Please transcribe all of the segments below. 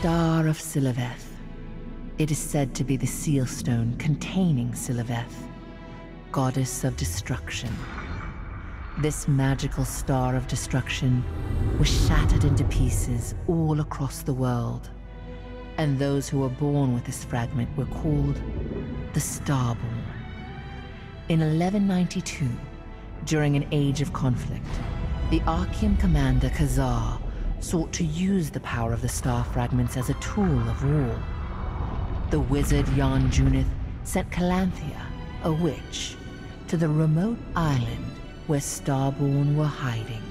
Star of Sylaveth. It is said to be the seal stone containing Sylaveth, goddess of destruction. This magical star of destruction was shattered into pieces all across the world, and those who were born with this fragment were called the Starborn. In 1192, during an age of conflict, the Archean commander Ka-Zar sought to use the power of the star fragments as a tool of war. The wizard Jan Junith sent Calanthea, a witch, to the remote island where Starborn were hiding.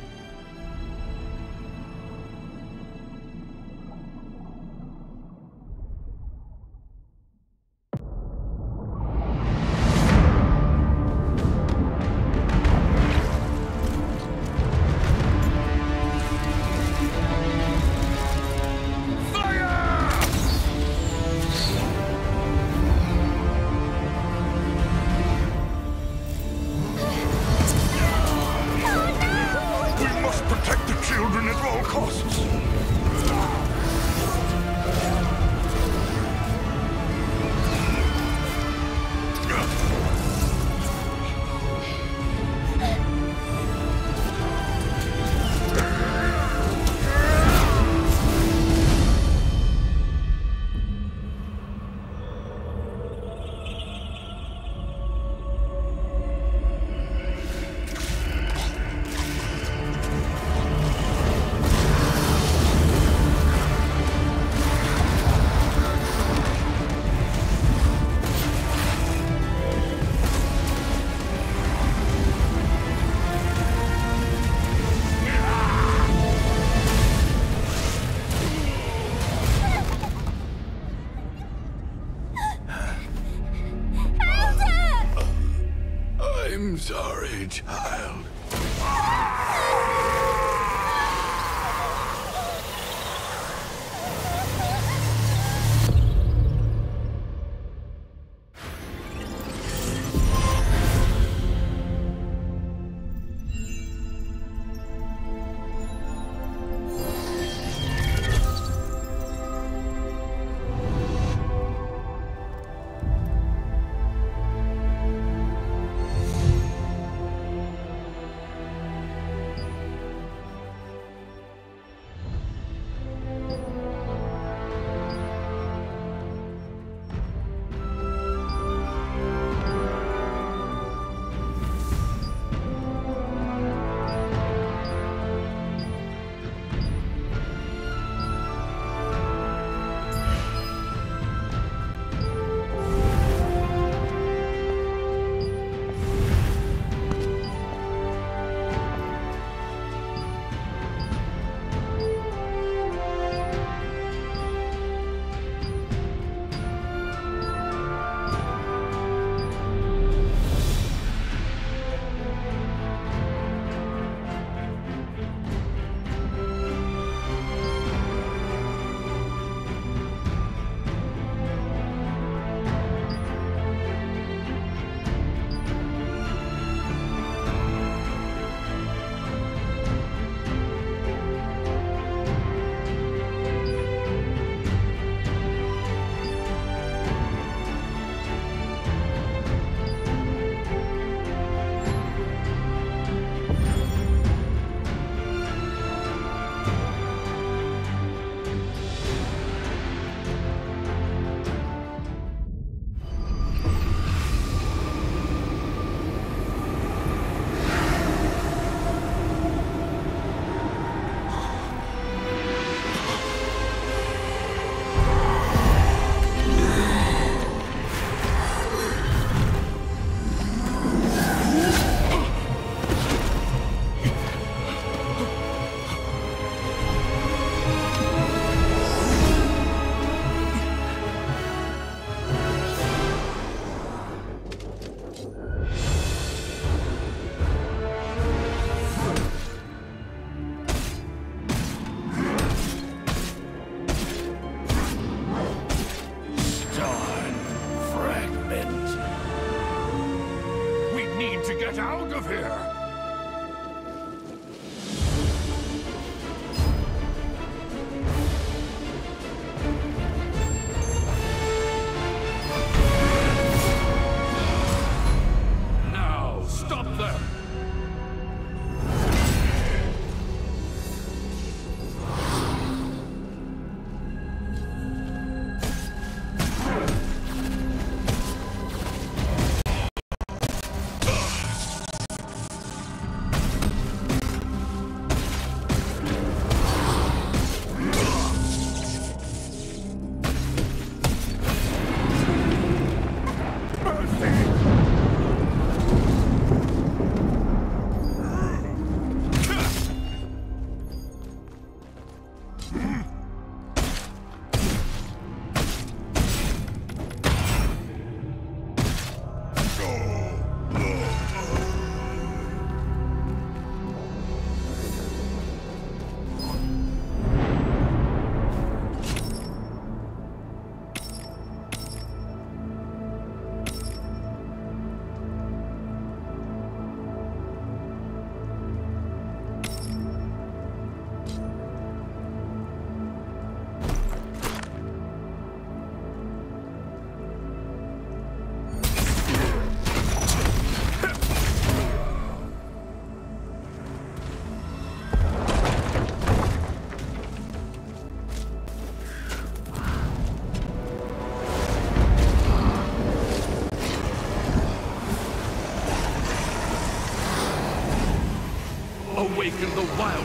The wild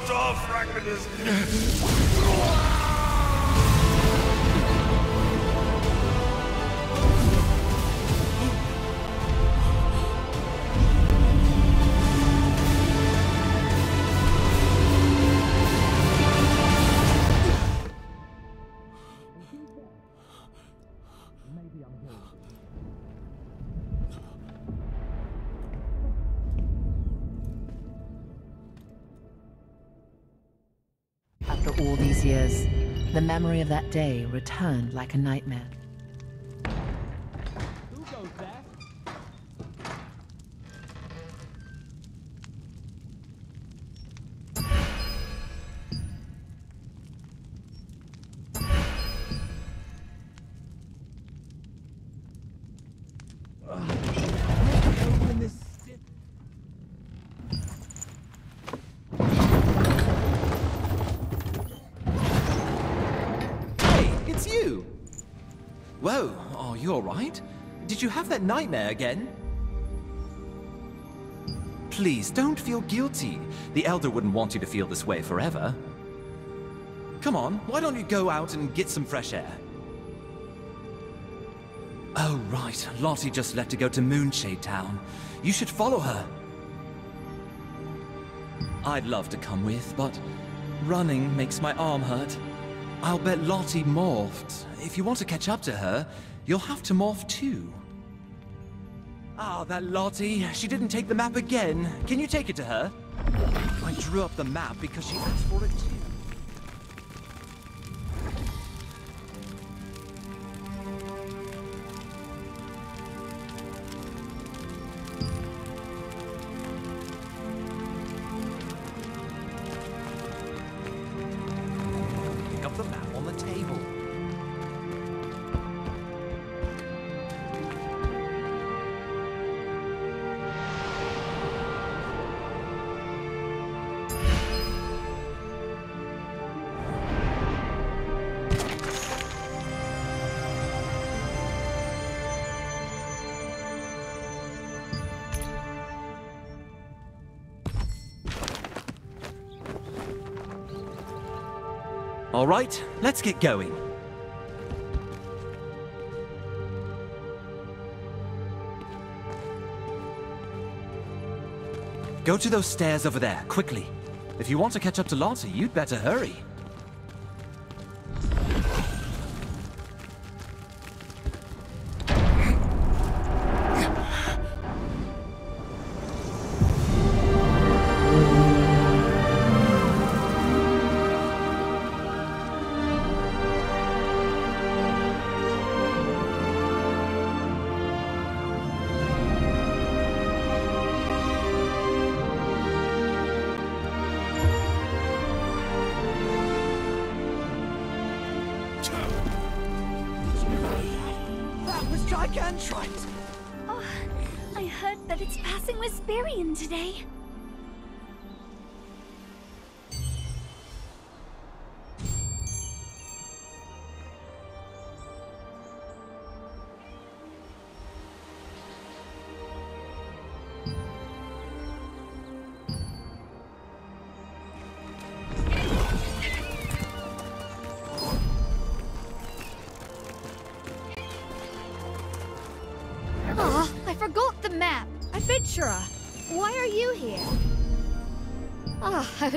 Your memory of that day returned like a nightmare. You alright? Did you have that nightmare again? Please, don't feel guilty. The Elder wouldn't want you to feel this way forever. Come on, why don't you go out and get some fresh air? Oh, right. Lottie just left to go to Moonshade Town. You should follow her. I'd love to come with, but running makes my arm hurt. I'll bet Lottie morphed. If you want to catch up to her, you'll have to morph too. Ah, that Lottie. She didn't take the map again. Can you take it to her? I drew up the map because she asked for it All right, let's get going. Go to those stairs over there, quickly. If you want to catch up to Lancer, you'd better hurry.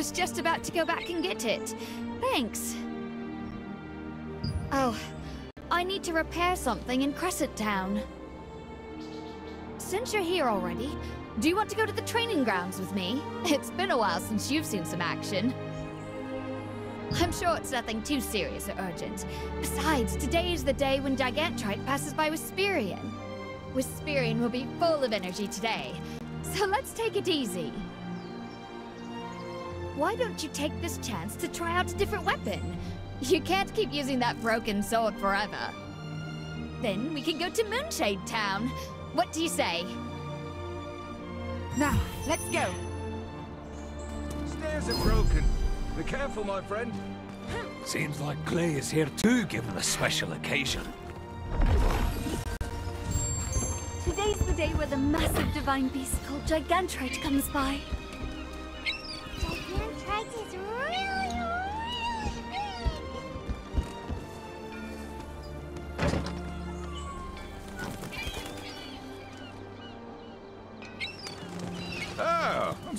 Was just about to go back and get it. Thanks. Oh, I need to repair something in Crescent Town. Since you're here already, do you want to go to the training grounds with me? It's been a while since you've seen some action. I'm sure it's nothing too serious or urgent. Besides, today is the day when Gigantrite passes by Wisperian. Wisperian will be full of energy today, so let's take it easy. Why don't you take this chance to try out a different weapon? You can't keep using that broken sword forever. Then we can go to Moonshade Town. What do you say? Now, let's go. Stairs are broken. Be careful, my friend. Seems like Clay is here too, given the special occasion. Today's the day where the massive divine beast called Gigantrite comes by.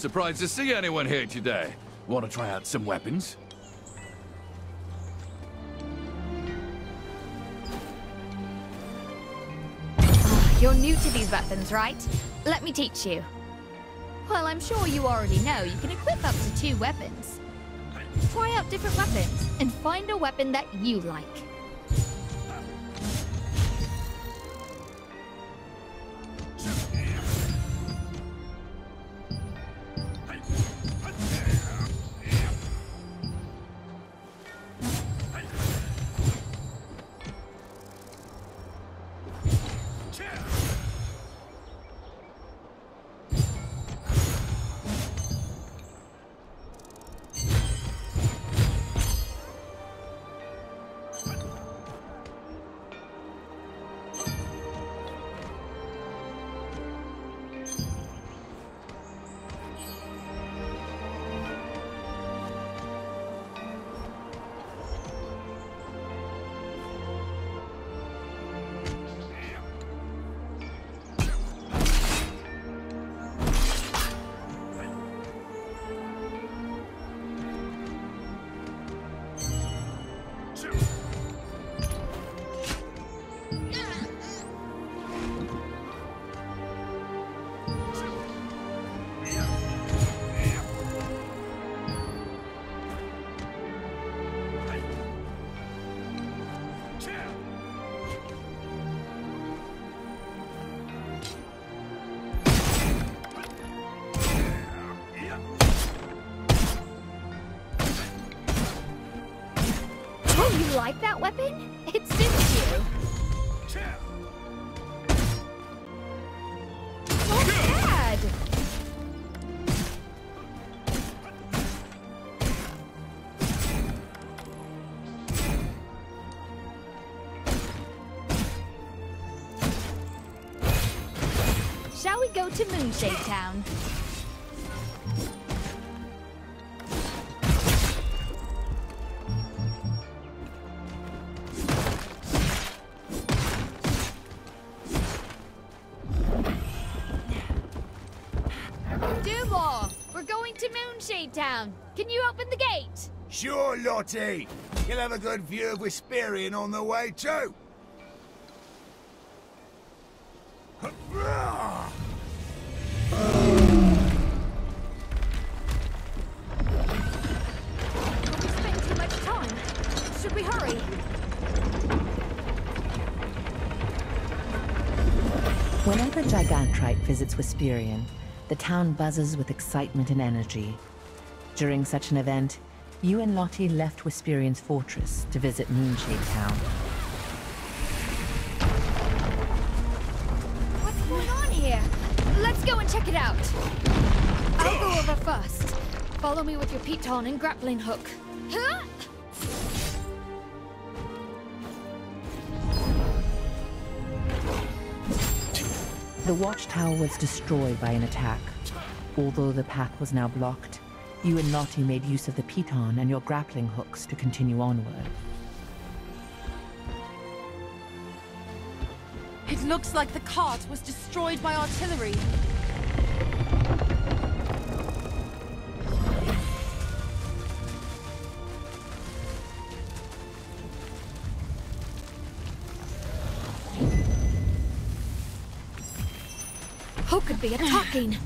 Surprised to see anyone here today. Want to try out some weapons? Ah, you're new to these weapons, right? Let me teach you. Well, I'm sure you already know you can equip up to two weapons. Try out different weapons and find a weapon that you like. To Moonshade Town? Dubois, we're going to Moonshade Town. Can you open the gate? Sure, Lottie. You'll have a good view of Wisperian on the way too. Wisperian, the town buzzes with excitement and energy. During such an event, you and Lottie left Wisperian's fortress to visit Moonshade Town. What's going on here? Let's go and check it out. I'll go over first. Follow me with your piton and grappling hook. The watchtower was destroyed by an attack. Although the path was now blocked, you and Lottie made use of the piton and your grappling hooks to continue onward. It looks like the cart was destroyed by artillery. Be attacking?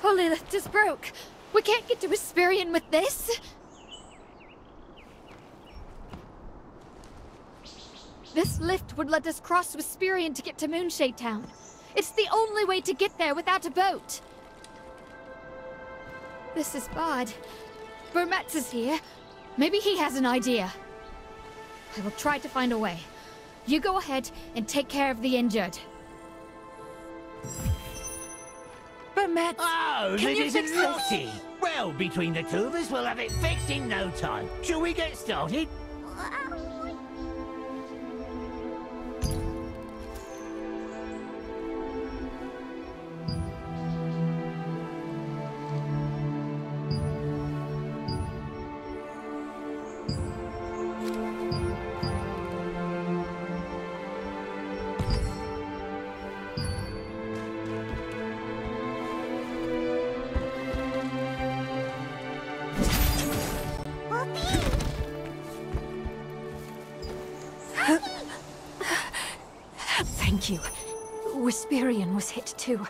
Pulley lift is broke. We can't get to Hesperian with this. This lift would let us cross Wisperian to get to Moonshade Town. It's the only way to get there without a boat. This is bad. Burmetz is here. Maybe he has an idea. I will try to find a way. You go ahead and take care of the injured. Oh, Can little fix this? Well, between the two of us, we'll have it fixed in no time. Shall we get started? Too.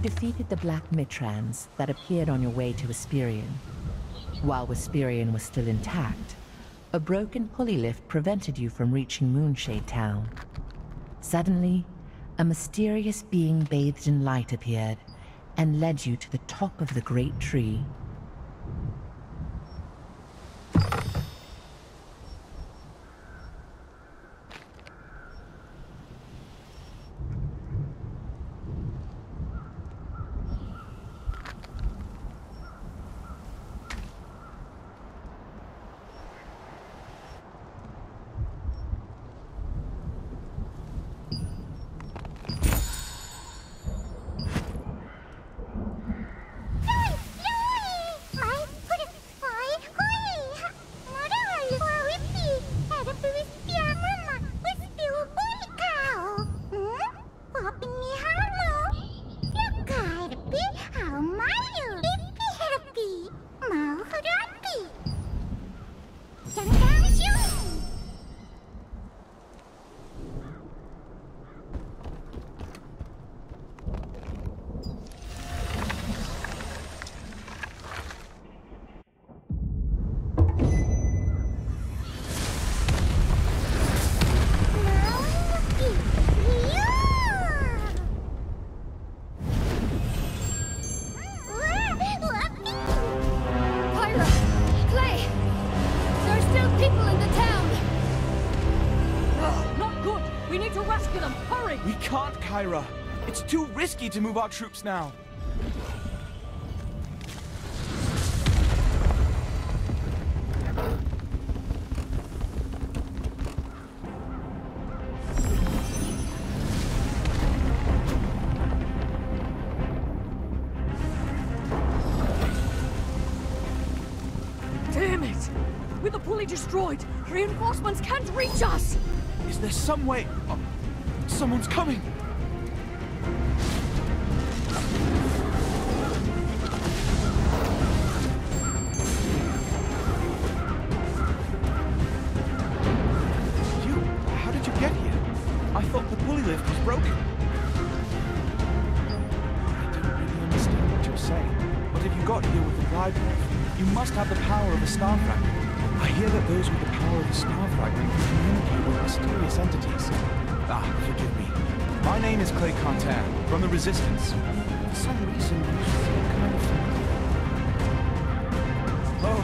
You defeated the Black Mitrans that appeared on your way to Asperian. While Wisperian was still intact, a broken pulley lift prevented you from reaching Moonshade Town. Suddenly, a mysterious being bathed in light appeared and led you to the top of the great tree. Risky to move our troops now. Damn it! With the pulley destroyed, reinforcements can't reach us! Is there some way? Oh, someone's coming! My name is Clay Carter, from the Resistance. For some reason, you seem kind of. Oh,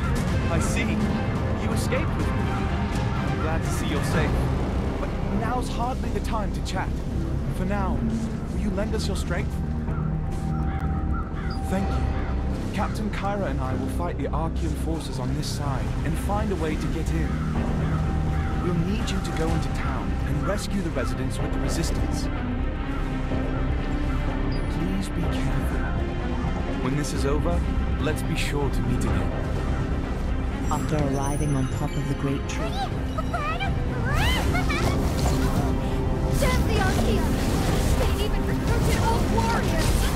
I see. You escaped with me. I'm glad to see you're safe. But now's hardly the time to chat. For now, will you lend us your strength? Thank you. Captain Kyra and I will fight the Archean forces on this side and find a way to get in. We'll need you to go into town and rescue the residents with the resistance. when this is over, let's be sure to meet again. After arriving on top of the great tree... Archaea! Even recruited old warriors!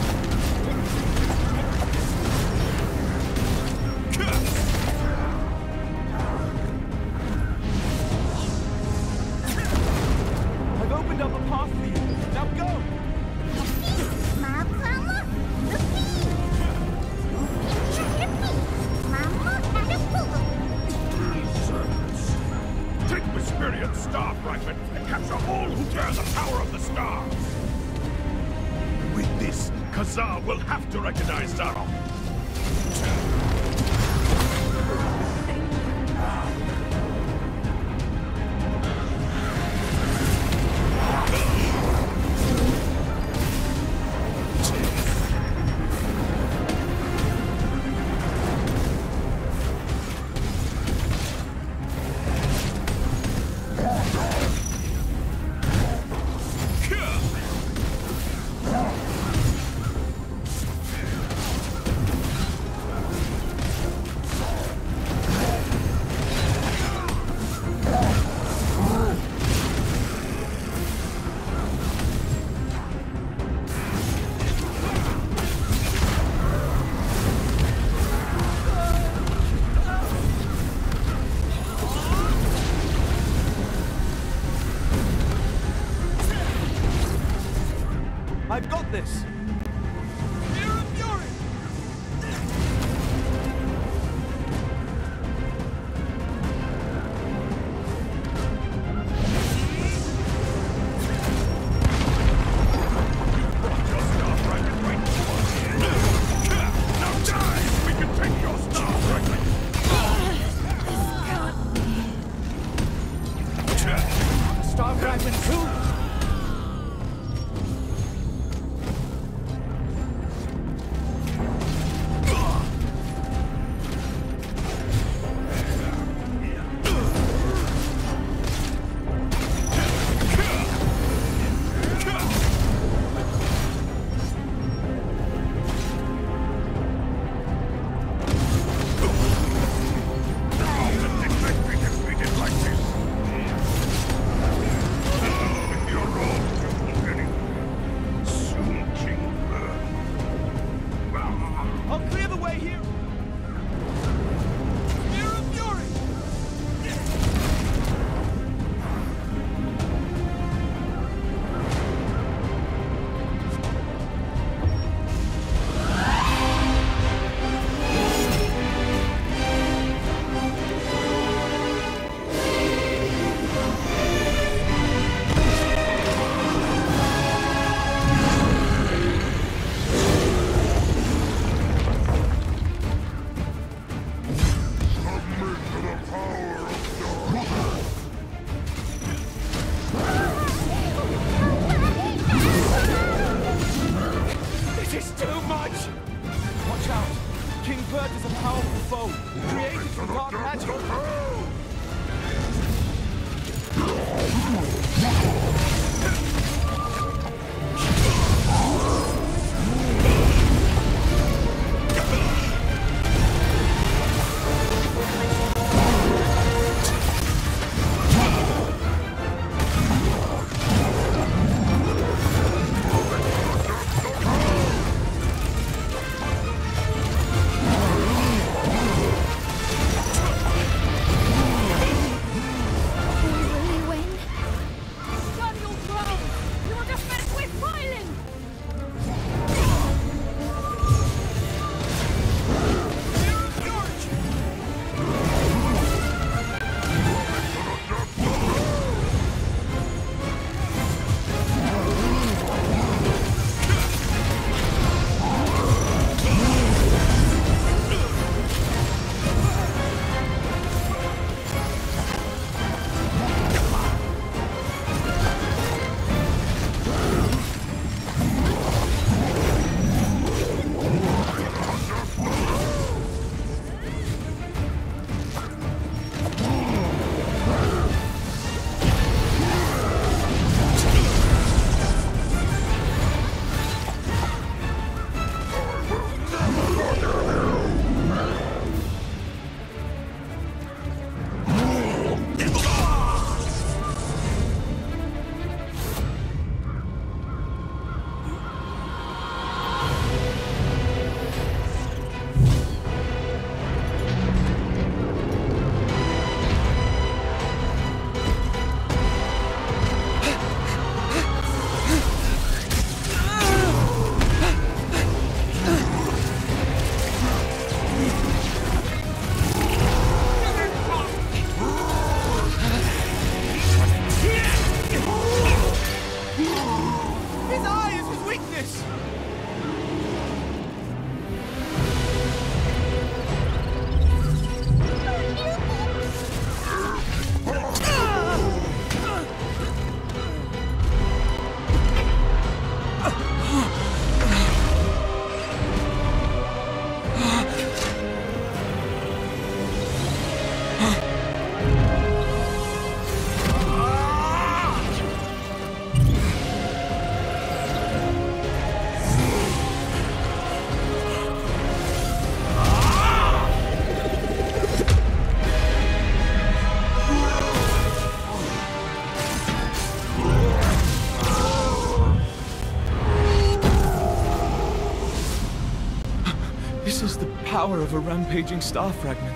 Of a rampaging star fragment.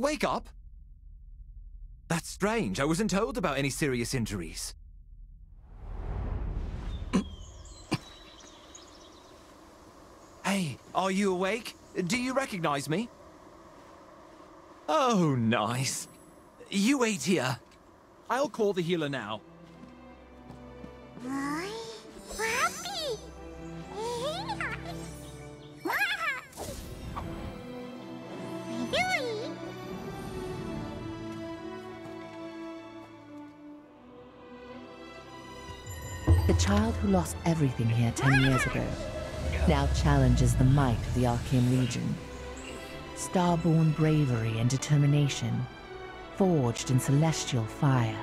Wake up! That's strange. I wasn't told about any serious injuries. hey, are you awake? Do you recognize me? Oh, nice. You wait here. I'll call the healer now. Papi! Child who lost everything here ten years ago now challenges the might of the Archeum Legion. Starborn bravery and determination, forged in celestial fire.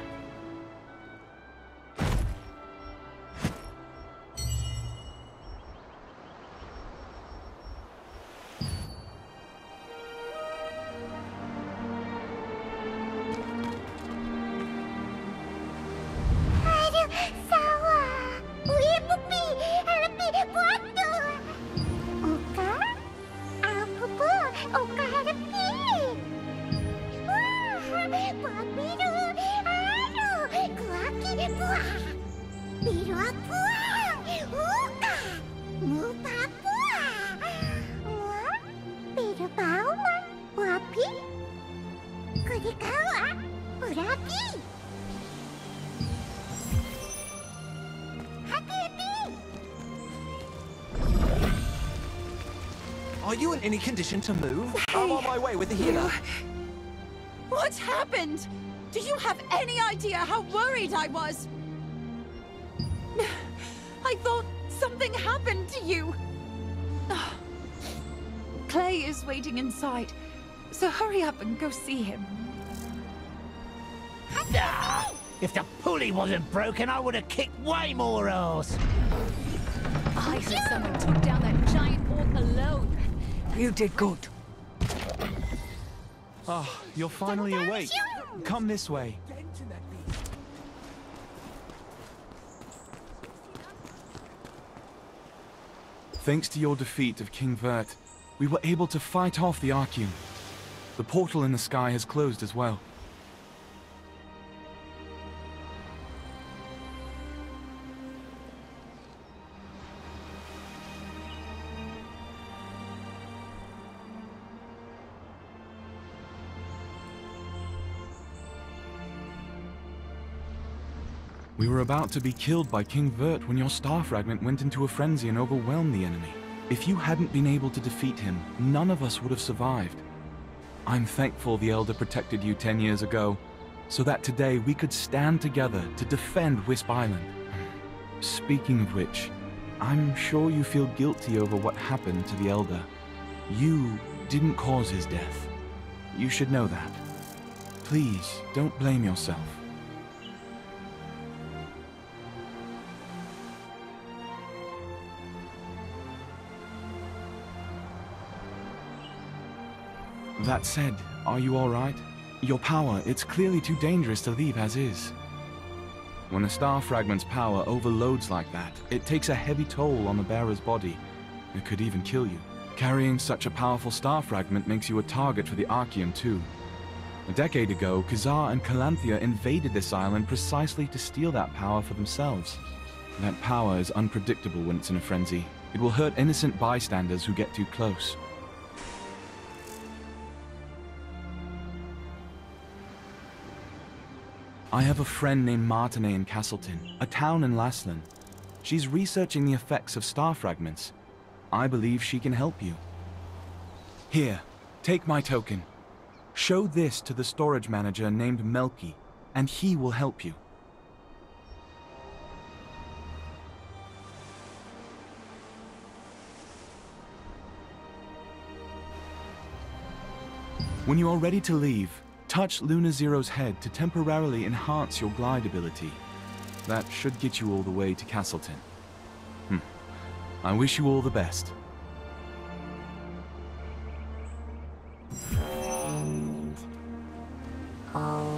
Happened? Do you have any idea how worried I was? I thought something happened to you. Clay is waiting inside, so hurry up and go see him. Ah, if the pulley wasn't broken, I would have kicked way more ass. I said someone took down that giant orc alone. You did good. Ah, you're finally awake. Come this way. Thanks to your defeat of King Vert, we were able to fight off the Archeum. The portal in the sky has closed as well. We were about to be killed by King Vert when your star fragment went into a frenzy and overwhelmed the enemy. If you hadn't been able to defeat him, none of us would have survived. I'm thankful the Elder protected you ten years ago, so that today we could stand together to defend Wisp Island. Speaking of which, I'm sure you feel guilty over what happened to the Elder. You didn't cause his death. You should know that. Please, don't blame yourself. That said, are you alright? Your power, it's clearly too dangerous to leave as is. When a star fragment's power overloads like that, it takes a heavy toll on the bearer's body. It could even kill you. Carrying such a powerful star fragment makes you a target for the Archeum too. A decade ago, Kazar and Calanthea invaded this island precisely to steal that power for themselves. That power is unpredictable when it's in a frenzy. It will hurt innocent bystanders who get too close. I have a friend named Martinet in Castleton, a town in Laslan. She's researching the effects of star fragments. I believe she can help you. Here, take my token. Show this to the storage manager named Melky, and he will help you. When you are ready to leave, touch Luna Zero's head to temporarily enhance your glide ability. That should get you all the way to Castleton. Hmm. I wish you all the best. And always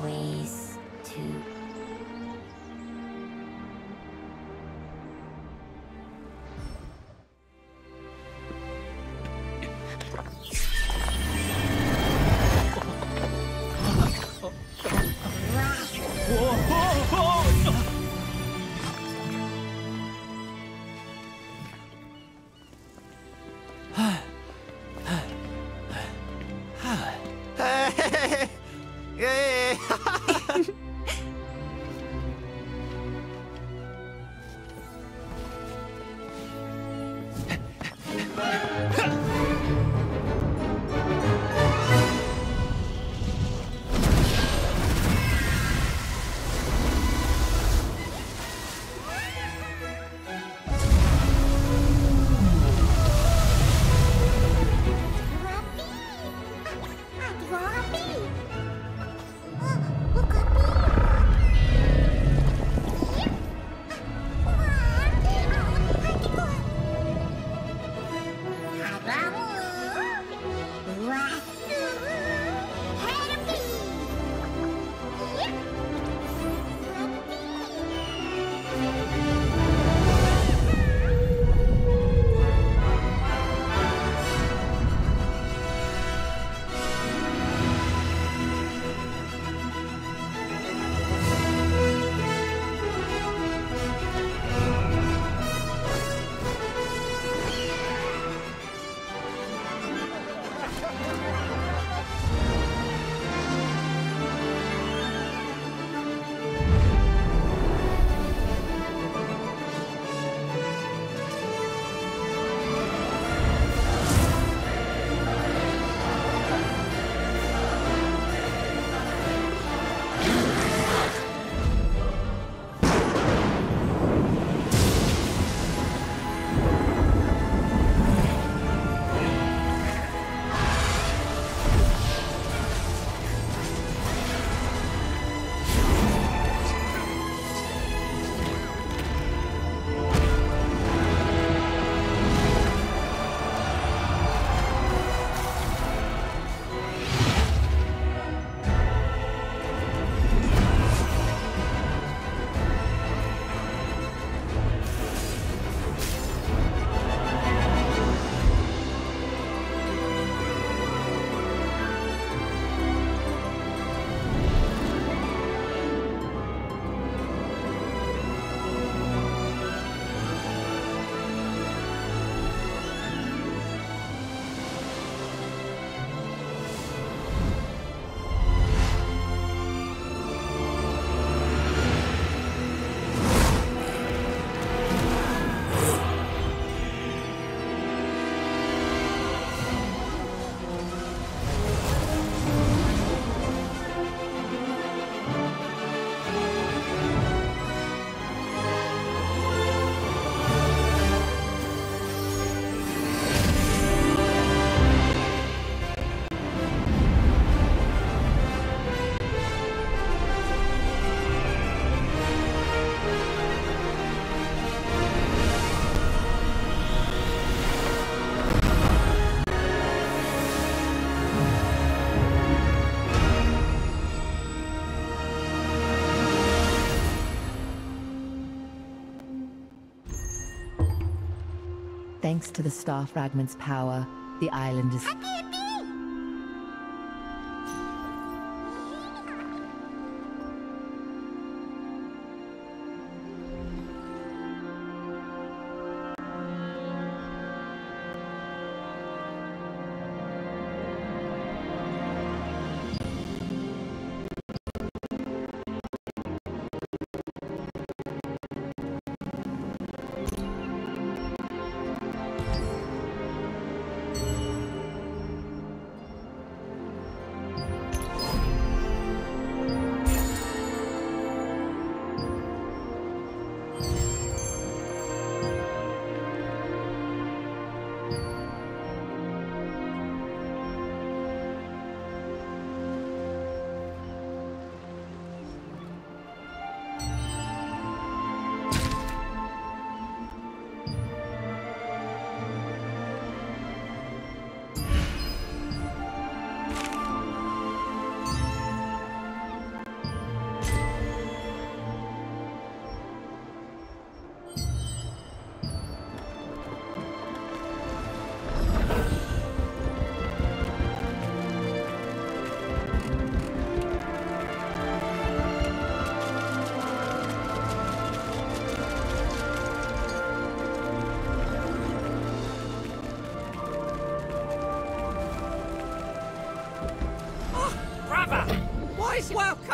Thanks to the star fragment's power, the island is...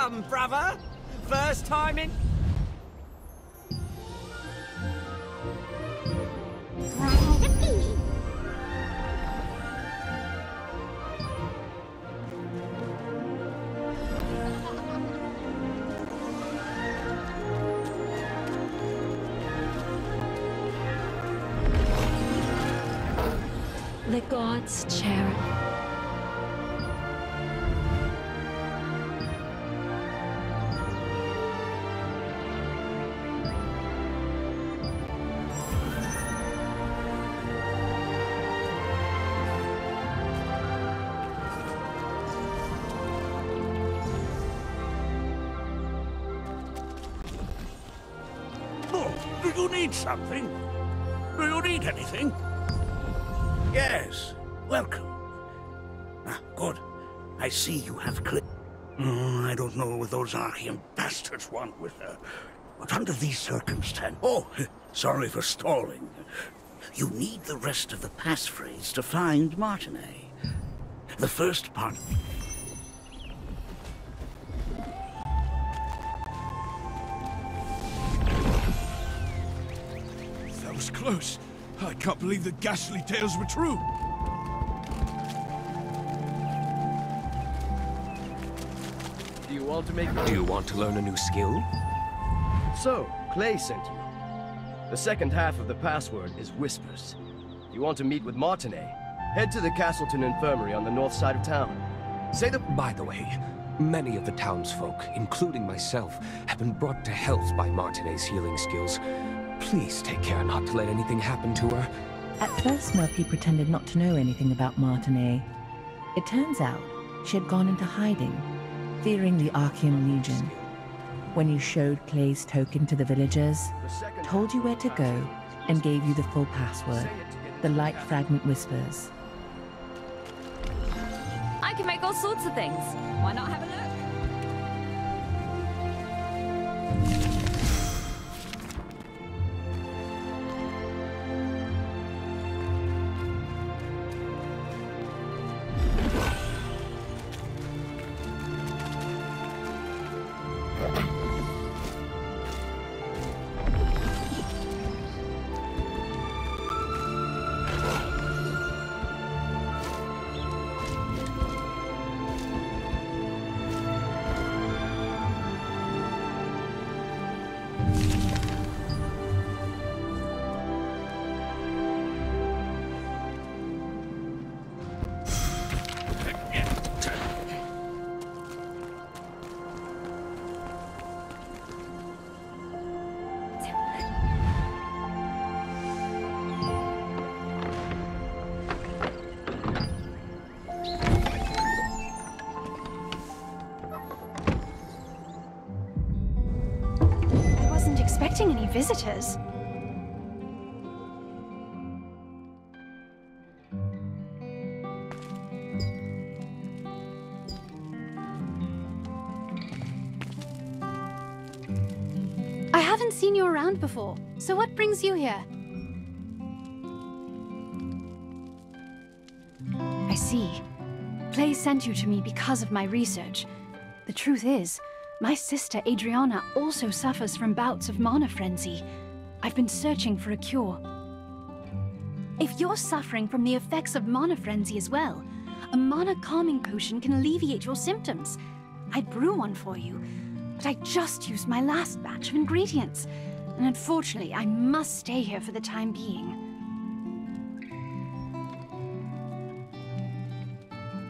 welcome, brother? First time in... you need something? Do you need anything? Yes. Welcome. Ah, good. I see you have clear. Oh, I don't know what those Archeum bastards want with her. But under these circumstances... Oh, sorry for stalling. You need the rest of the passphrase to find Martinet. The first part... close. I can't believe the ghastly tales were true. Do you want to make... Do you want to learn a new skill? So, Clay sent you. The second half of the password is Whispers. If you want to meet with Martinet, head to the Castleton Infirmary on the north side of town. Say the... By the way, many of the townsfolk, including myself, have been brought to health by Martinet's healing skills. Please take care not to let anything happen to her. At first, Melfi pretended not to know anything about Martinet. It turns out she had gone into hiding, fearing the Archeum Legion. When you showed Clay's token to the villagers, told you where to go, and gave you the full password, the Light Fragment Whispers. I can make all sorts of things. Why not have a look? Visitors. I haven't seen you around before, so what brings you here? I see. Clay sent you to me because of my research. The truth is, my sister Adriana also suffers from bouts of mana frenzy. I've been searching for a cure. If you're suffering from the effects of mana frenzy as well, a mana calming potion can alleviate your symptoms. I'd brew one for you, but I just used my last batch of ingredients. And unfortunately, I must stay here for the time being.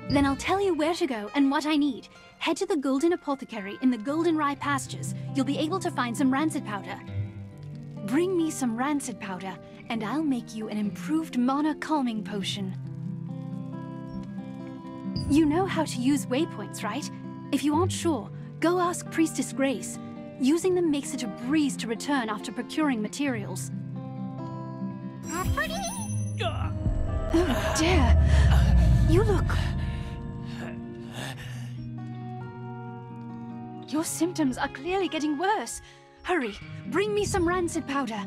Then I'll tell you where to go and what I need. Head to the Golden Apothecary in the Golden Rye pastures. You'll be able to find some rancid powder. Bring me some rancid powder, and I'll make you an improved mana calming potion. You know how to use waypoints, right? If you aren't sure, go ask Priestess Grace. Using them makes it a breeze to return after procuring materials. Oh dear! You look Your symptoms are clearly getting worse. Hurry, bring me some rancid powder.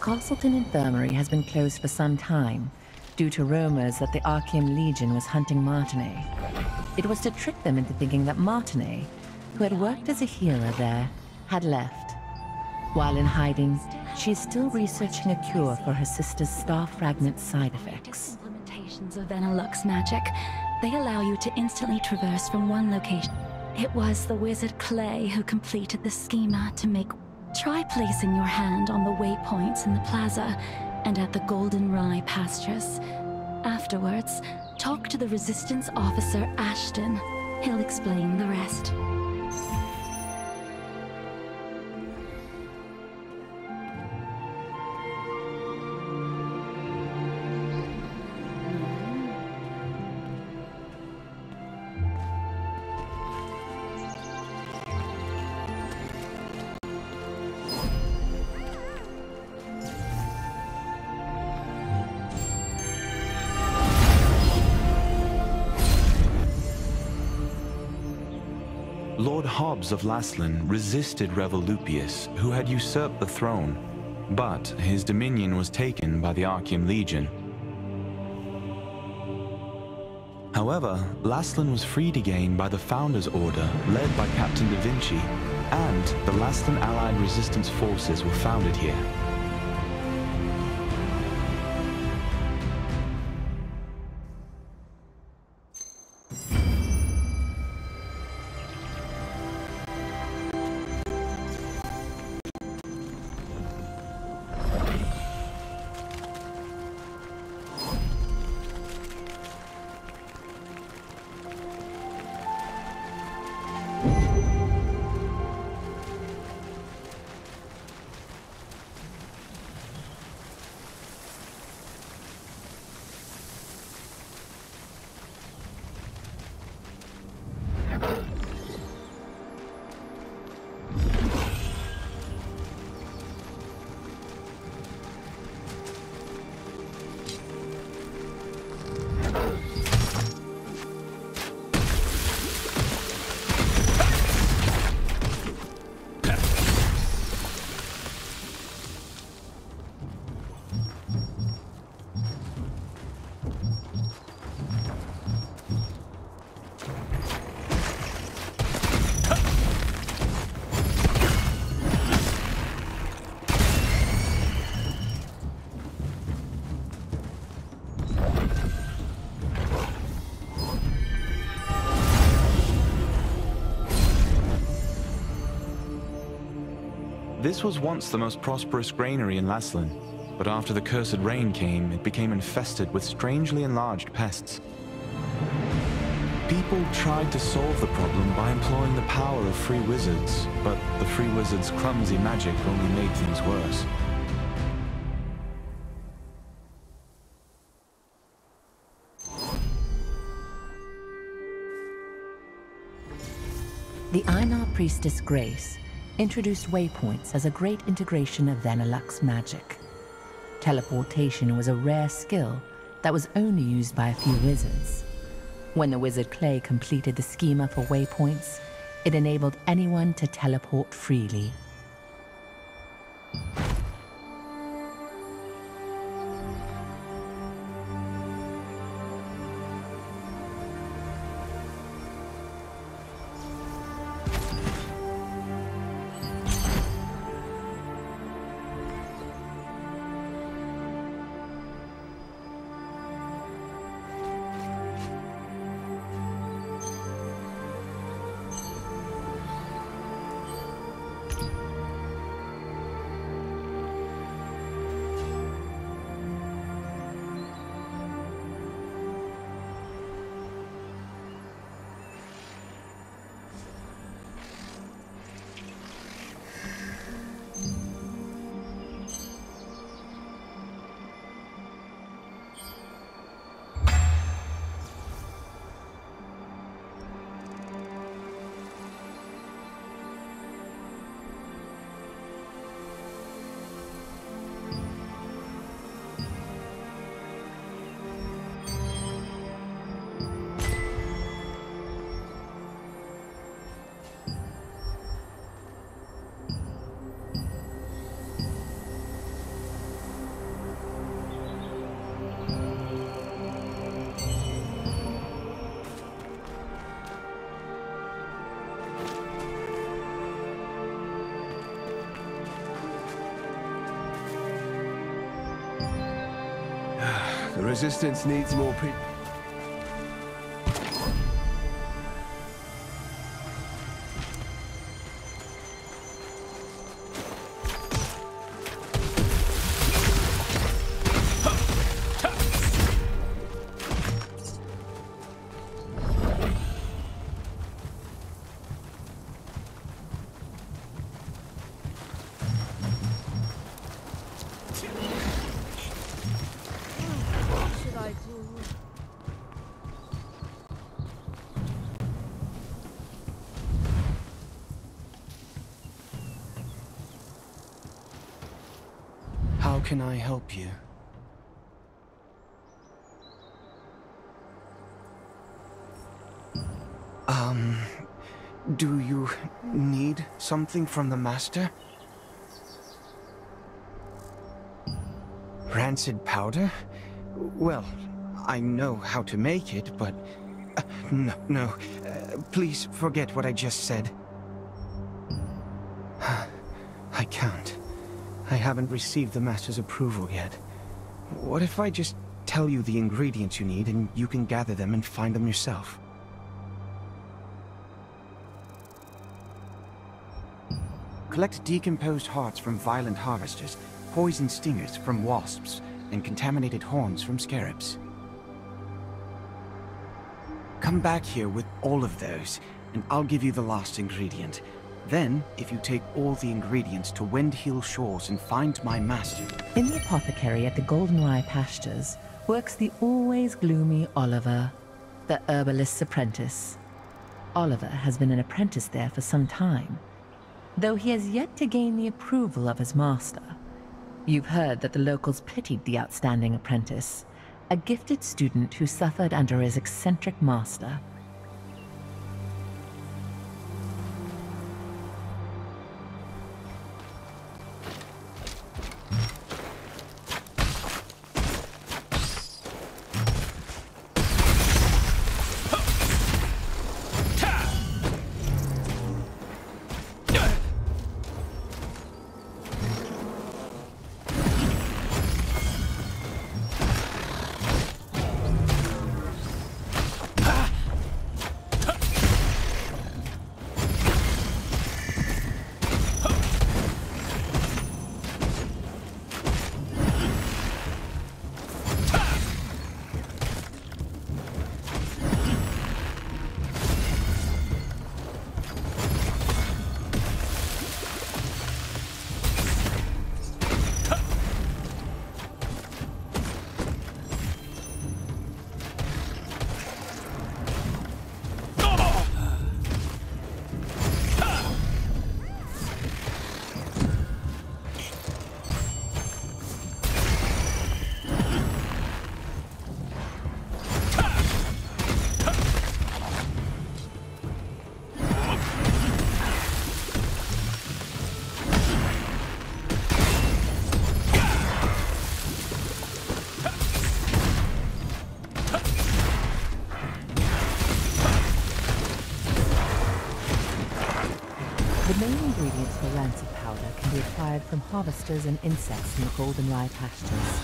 Castleton Infirmary has been closed for some time due to rumors that the Archeum Legion was hunting Martinet. It was to trick them into thinking that Martinet, who had worked as a healer there, had left. While in hiding, she is still researching a cure for her sister's star fragment side effects. Implementations of Venilux magic. They allow you to instantly traverse from one location. It was the wizard Clay who completed the schema to make... Try placing your hand on the waypoints in the plaza and at the Golden Rye pastures. Afterwards, talk to the Resistance officer Ashton. He'll explain the rest. Hobbs of Laslan resisted Revolupius, who had usurped the throne, but his dominion was taken by the Archeum Legion. However, Laslan was freed again by the Founders Order, led by Captain Da Vinci, and the Laslan Allied Resistance Forces were founded here. Was once the most prosperous granary in Laslan, but after the cursed rain came, it became infested with strangely enlarged pests. People tried to solve the problem by employing the power of free wizards, but the free wizards' clumsy magic only made things worse. The Einar priestess Grace introduced waypoints as a great integration of Venilux magic. Teleportation was a rare skill that was only used by a few wizards. When the wizard Clay completed the schema for waypoints, it enabled anyone to teleport freely. Resistance needs more people. Can I help you? Um, do you need something from the Master? Rancid powder? Well, I know how to make it, but... uh, no, no. Uh, please forget what I just said. Haven't received the Master's approval yet. What if I just tell you the ingredients you need and you can gather them and find them yourself? Collect decomposed hearts from violent harvesters, poison stingers from wasps, and contaminated horns from scarabs. Come back here with all of those, and I'll give you the last ingredient. Then, if you take all the ingredients to Windhill Shores and find my master... In the apothecary at the Goldenrye Pastures works the always gloomy Oliver, the herbalist's apprentice. Oliver has been an apprentice there for some time, though he has yet to gain the approval of his master. You've heard that the locals pitied the outstanding apprentice, a gifted student who suffered under his eccentric master. Harvesters and insects in the Goldenrye pastures.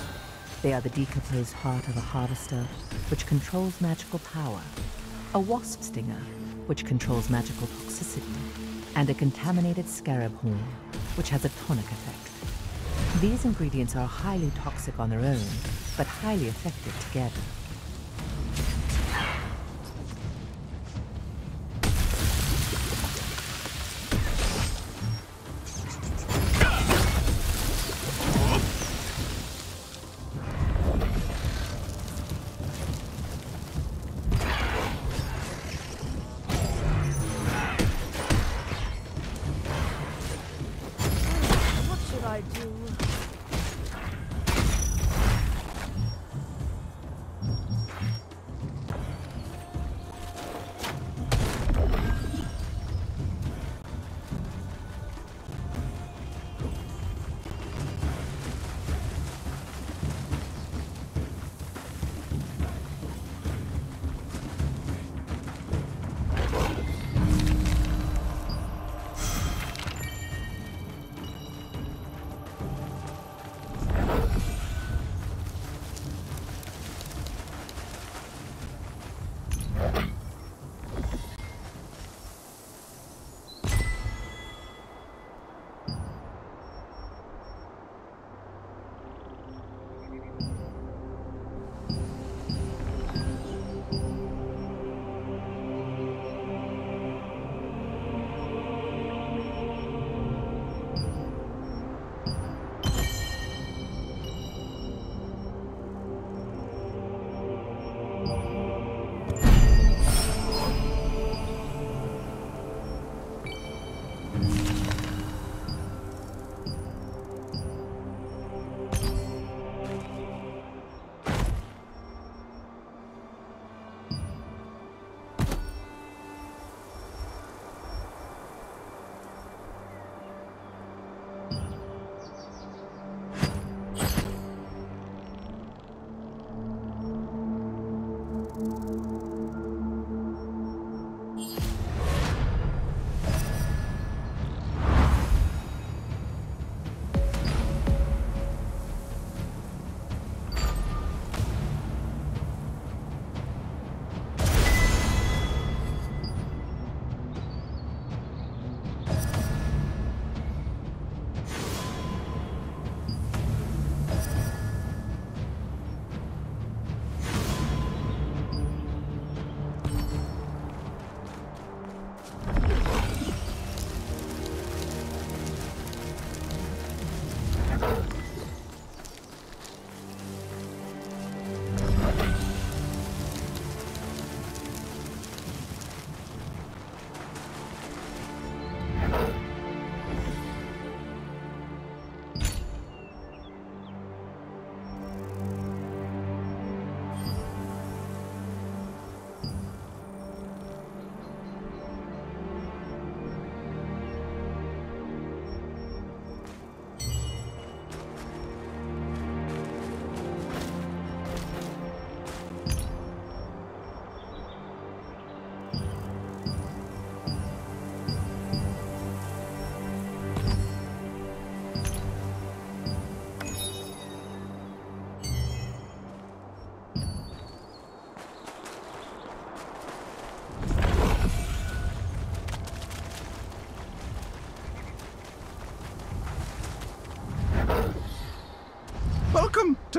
They are the decomposed heart of a harvester, which controls magical power, a wasp stinger, which controls magical toxicity, and a contaminated scarab horn, which has a tonic effect. These ingredients are highly toxic on their own, but highly effective together.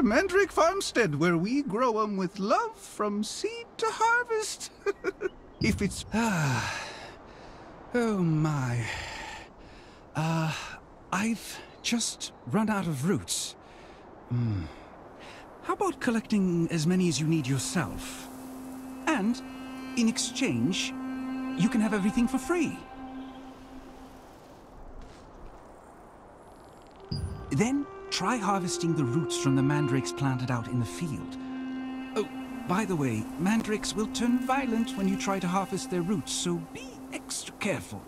Mandrake Farmstead, where we grow 'em with love from seed to harvest. if it's... Ah. oh my. Uh, I've just run out of roots. Hmm. How about collecting as many as you need yourself? And, in exchange, you can have everything for free. Then, try harvesting the roots from the mandrakes planted out in the field. Oh, by the way, mandrakes will turn violent when you try to harvest their roots, so be extra careful.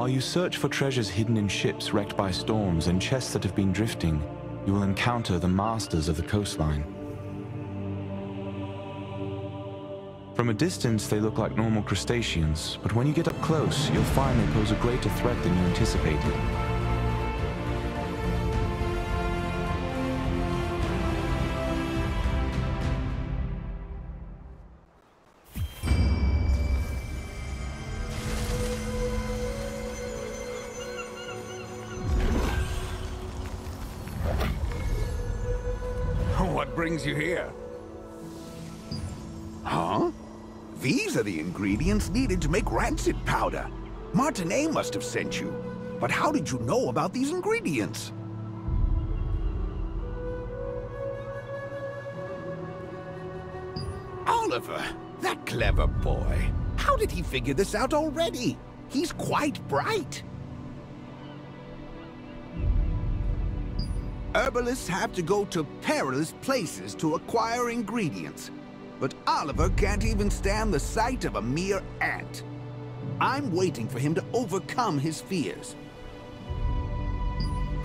While you search for treasures hidden in ships wrecked by storms and chests that have been drifting, you will encounter the masters of the coastline. From a distance, they look like normal crustaceans, but when you get up close, you'll find they pose a greater threat than you anticipated. Rancid powder. Martinet must have sent you. But how did you know about these ingredients? Oliver, that clever boy. How did he figure this out already? He's quite bright. Herbalists have to go to perilous places to acquire ingredients. But Oliver can't even stand the sight of a mere ant. I'm waiting for him to overcome his fears.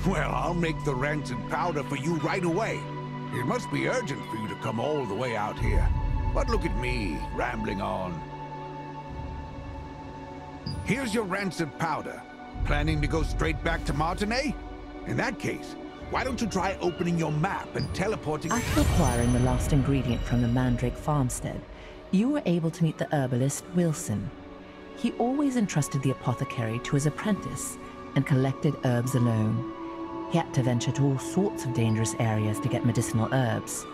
Well, I'll make the rancid powder for you right away. It must be urgent for you to come all the way out here. But look at me, rambling on. Here's your rancid powder. Planning to go straight back to Martinet? In that case, why don't you try opening your map and teleporting... After acquiring the last ingredient from the Mandrake farmstead, you were able to meet the herbalist Wilson. He always entrusted the apothecary to his apprentice and collected herbs alone. He had to venture to all sorts of dangerous areas to get medicinal herbs,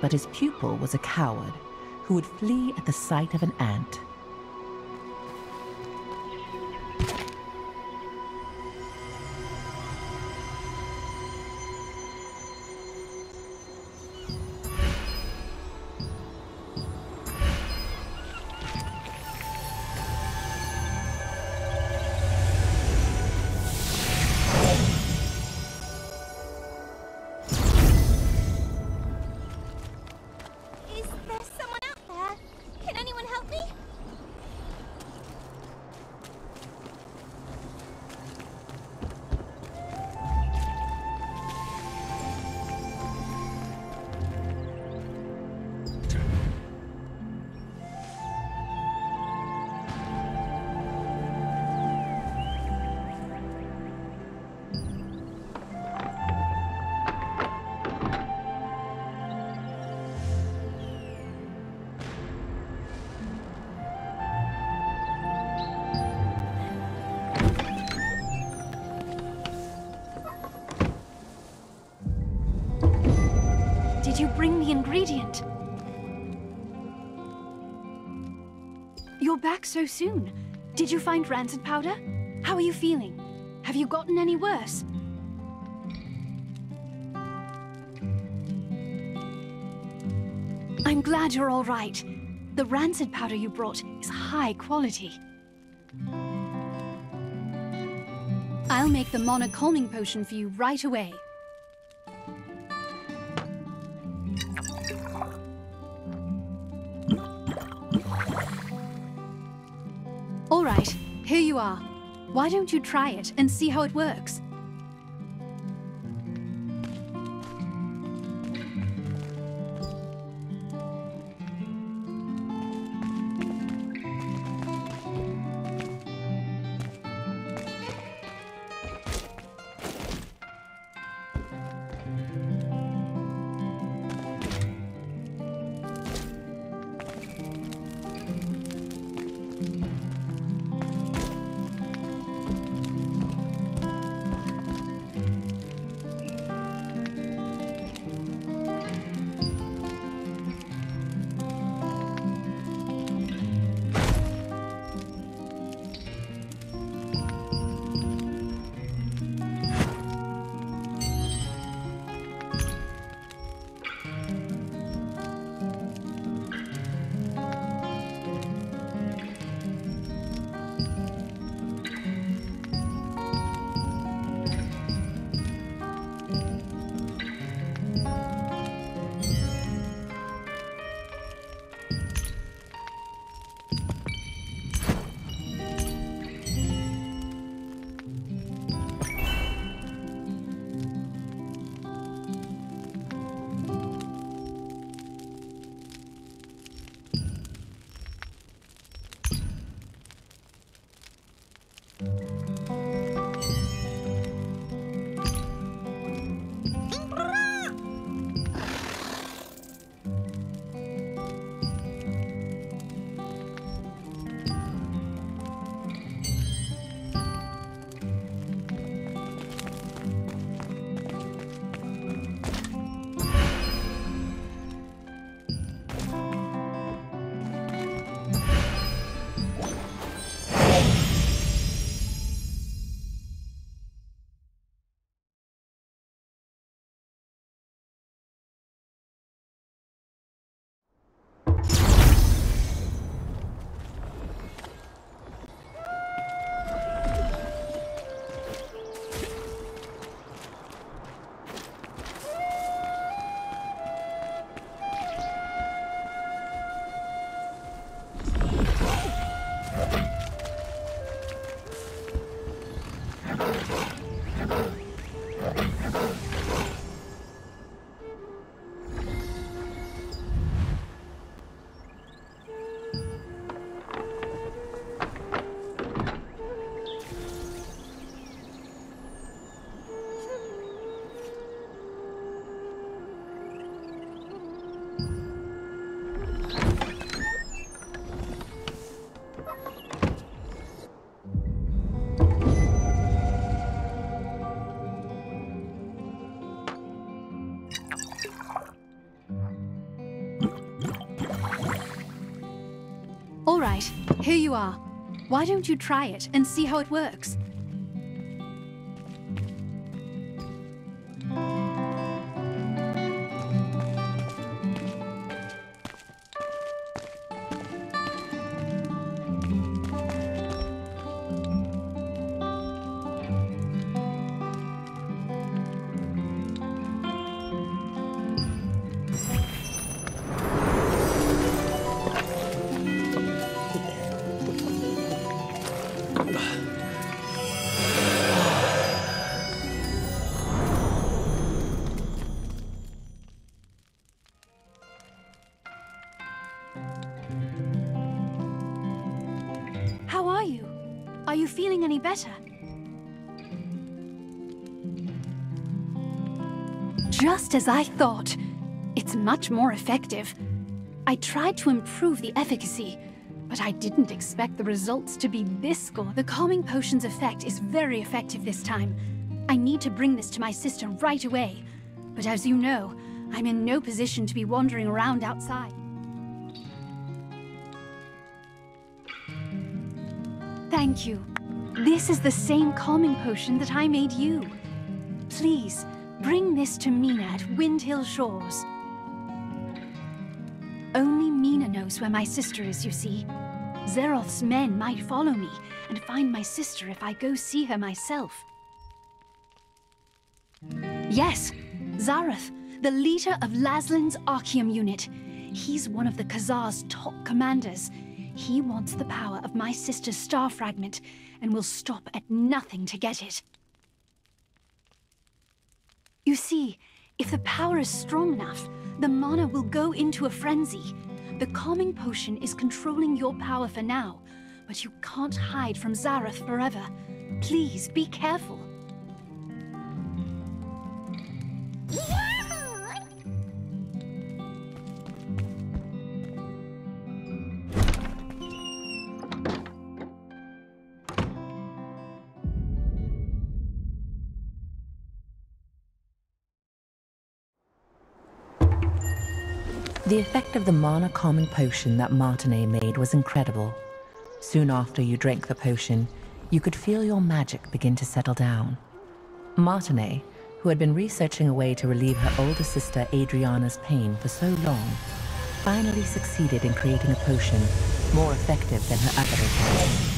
but his pupil was a coward who would flee at the sight of an ant. Bring the ingredient? You're back so soon. Did you find rancid powder? How are you feeling? Have you gotten any worse? I'm glad you're all right. The rancid powder you brought is high quality. I'll make the mana calming potion for you right away. Why don't you try it and see how it works? Here you are. Why don't you try it and see how it works? How are you? Are you feeling any better? Just as I thought. It's much more effective. I tried to improve the efficacy, but I didn't expect the results to be this good. The calming potion's effect is very effective this time. I need to bring this to my sister right away. But as you know, I'm in no position to be wandering around outside. Thank you. This is the same calming potion that I made you. Please, bring this to Mina at Windhill Shores. Only Mina knows where my sister is, you see. Zeroth's men might follow me and find my sister if I go see her myself. Yes, Zarath, the leader of Laslan's Archeum unit. He's one of the Khazar's top commanders. He wants the power of my sister's star fragment and will stop at nothing to get it. You see, if the power is strong enough, the mana will go into a frenzy. The calming potion is controlling your power for now, but you can't hide from Zarath forever. Please be careful. The effect of the mana calming potion that Martinet made was incredible. Soon after you drank the potion, you could feel your magic begin to settle down. Martinet, who had been researching a way to relieve her older sister Adriana's pain for so long, finally succeeded in creating a potion more effective than her other attempts.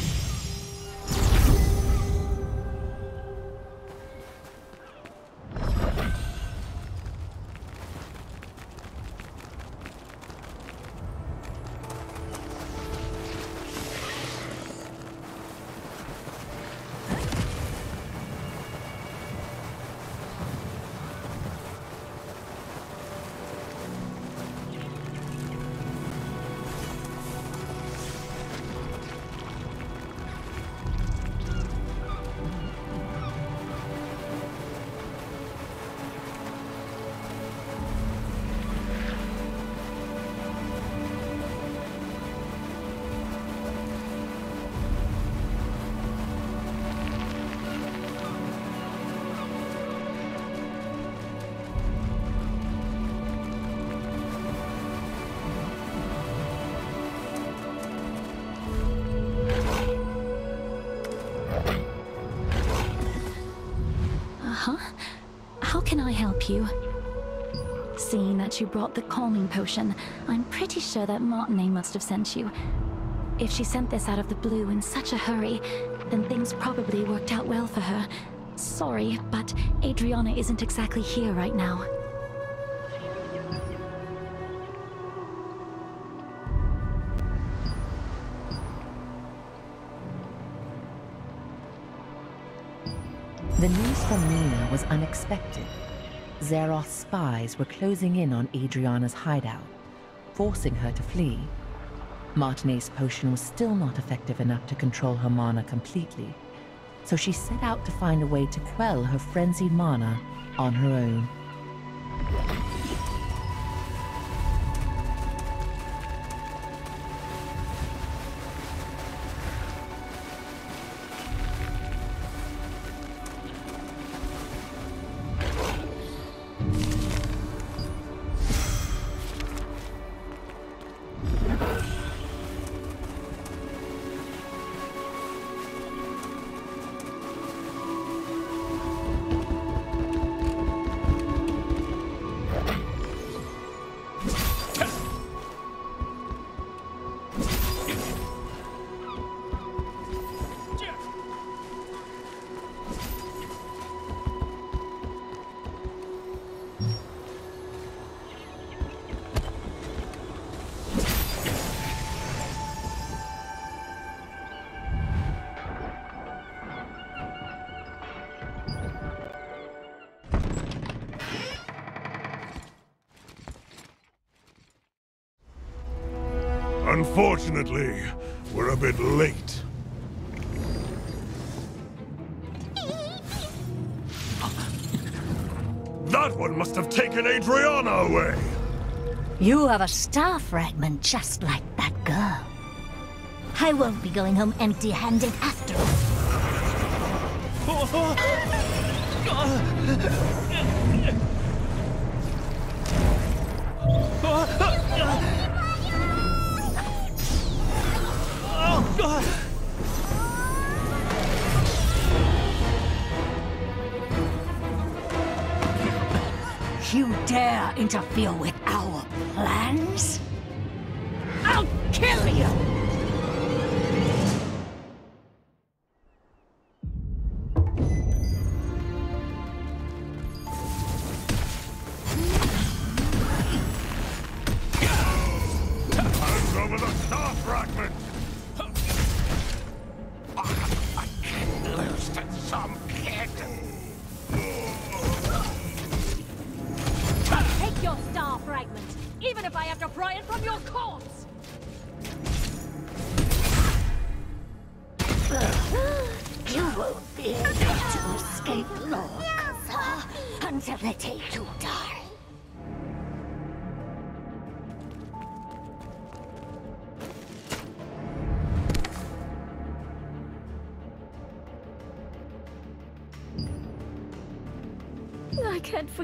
Brought the calming potion, I'm pretty sure that Martinet must have sent you. If she sent this out of the blue in such a hurry, then things probably worked out well for her. Sorry, but Adriana isn't exactly here right now. The news from Mina was unexpected. Zeroth's spies were closing in on Adriana's hideout, forcing her to flee. Martinet's potion was still not effective enough to control her mana completely, so she set out to find a way to quell her frenzied mana on her own. Unfortunately, we're a bit late. That one must have taken Adriana away! You have a star fragment just like that girl. I won't be going home empty-handed after all. You dare interfere with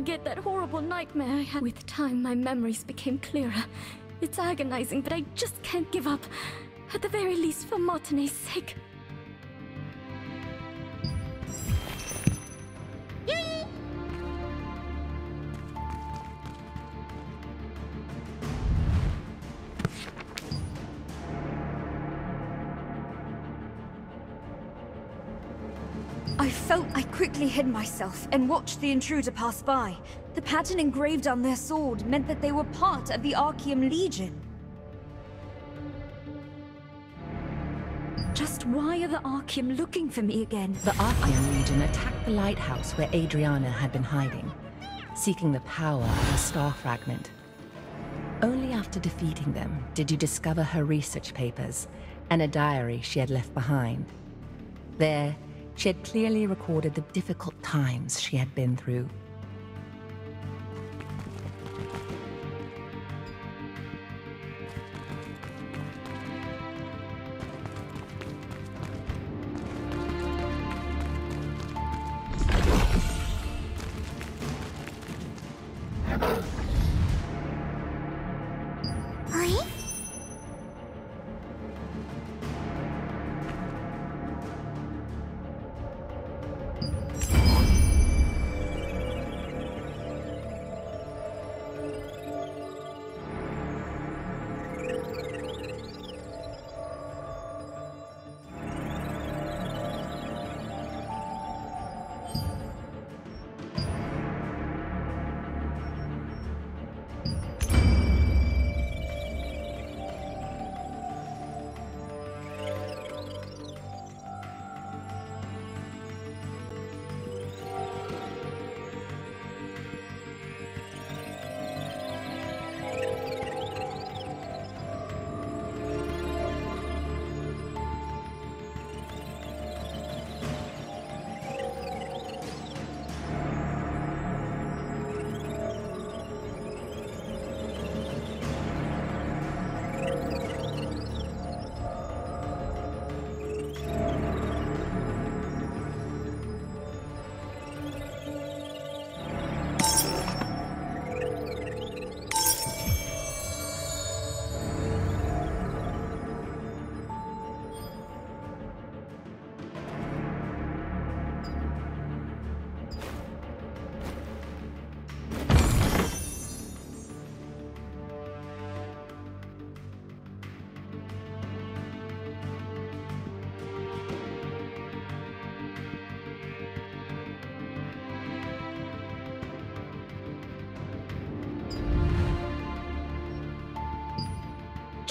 forget that horrible nightmare I had. With time, my memories became clearer. It's agonizing, but I just can't give up. At the very least, for Martine's sake. Quickly hid myself and watched the intruder pass by. The pattern engraved on their sword meant that they were part of the Archeum Legion. Just why are the Archeum looking for me again? The Archeum Legion attacked the lighthouse where Adriana had been hiding, seeking the power of a star fragment. Only after defeating them did you discover her research papers and a diary she had left behind. There, she had clearly recorded the difficult times she had been through.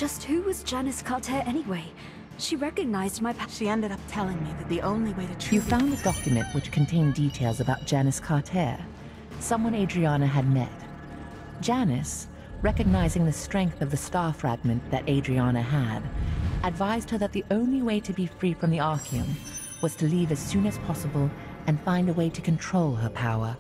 Just who was Janice Carter anyway? She recognized my She ended up telling me that the only way to truly... You found a document which contained details about Janice Carter, someone Adriana had met. Janice, recognizing the strength of the star fragment that Adriana had, advised her that the only way to be free from the Archeum was to leave as soon as possible and find a way to control her power.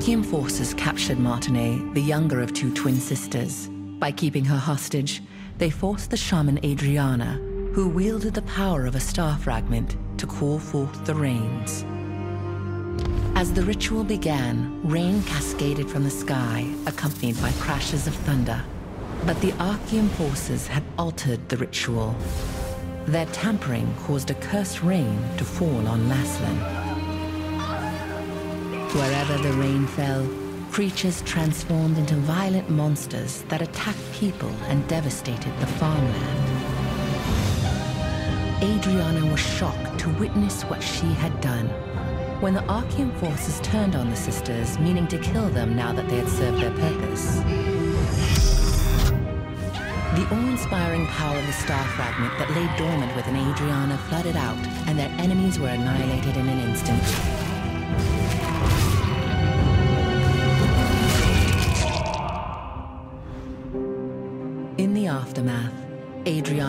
Archeum forces captured Martinet, the younger of two twin sisters. By keeping her hostage, they forced the shaman Adriana, who wielded the power of a star fragment, to call forth the rains. As the ritual began, rain cascaded from the sky, accompanied by crashes of thunder. But the Archeum forces had altered the ritual. Their tampering caused a cursed rain to fall on Laslan. Wherever the rain fell, creatures transformed into violent monsters that attacked people and devastated the farmland. Adriana was shocked to witness what she had done. When the Archeum forces turned on the sisters, meaning to kill them now that they had served their purpose. The awe-inspiring power of the star fragment that lay dormant within Adriana flooded out, and their enemies were annihilated in an instant.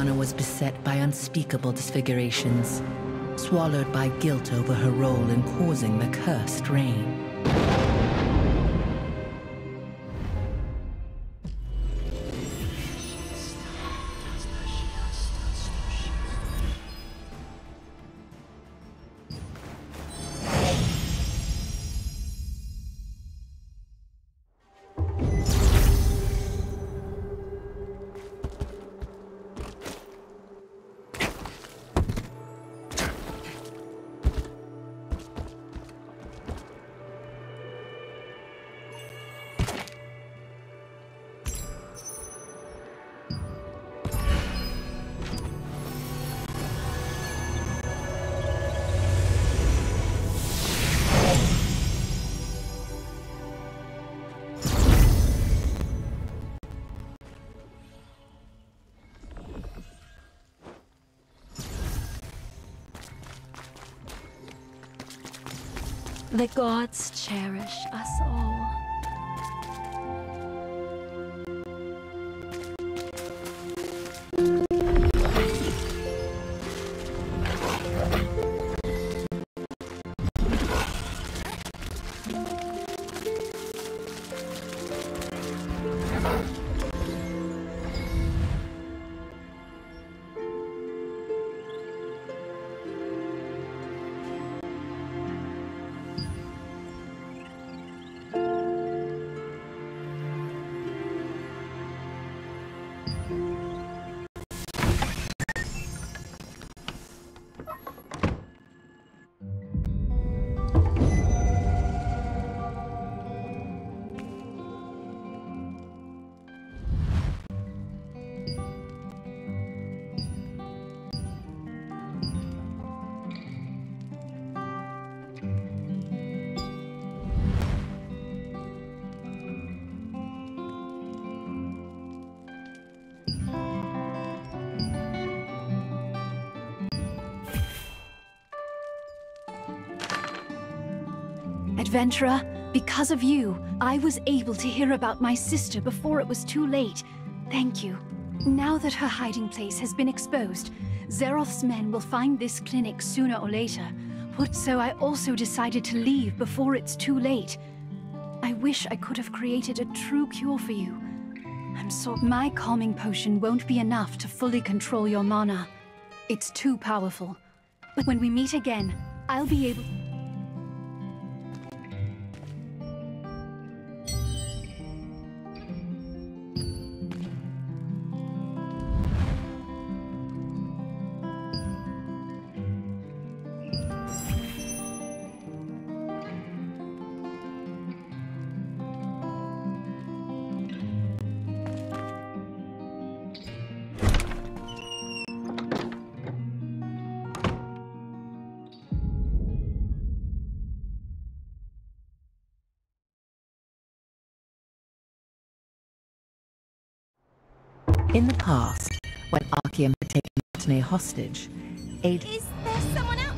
Adriana was beset by unspeakable disfigurations, swallowed by guilt over her role in causing the cursed rain. The gods cherish us all. Adventurer, because of you, I was able to hear about my sister before it was too late. Thank you. Now that her hiding place has been exposed, Zeroth's men will find this clinic sooner or later. But so I also decided to leave before it's too late. I wish I could have created a true cure for you. I'm so my calming potion won't be enough to fully control your mana. It's too powerful. But when we meet again, I'll be able had taken Martine hostage, Ad- Is there someone out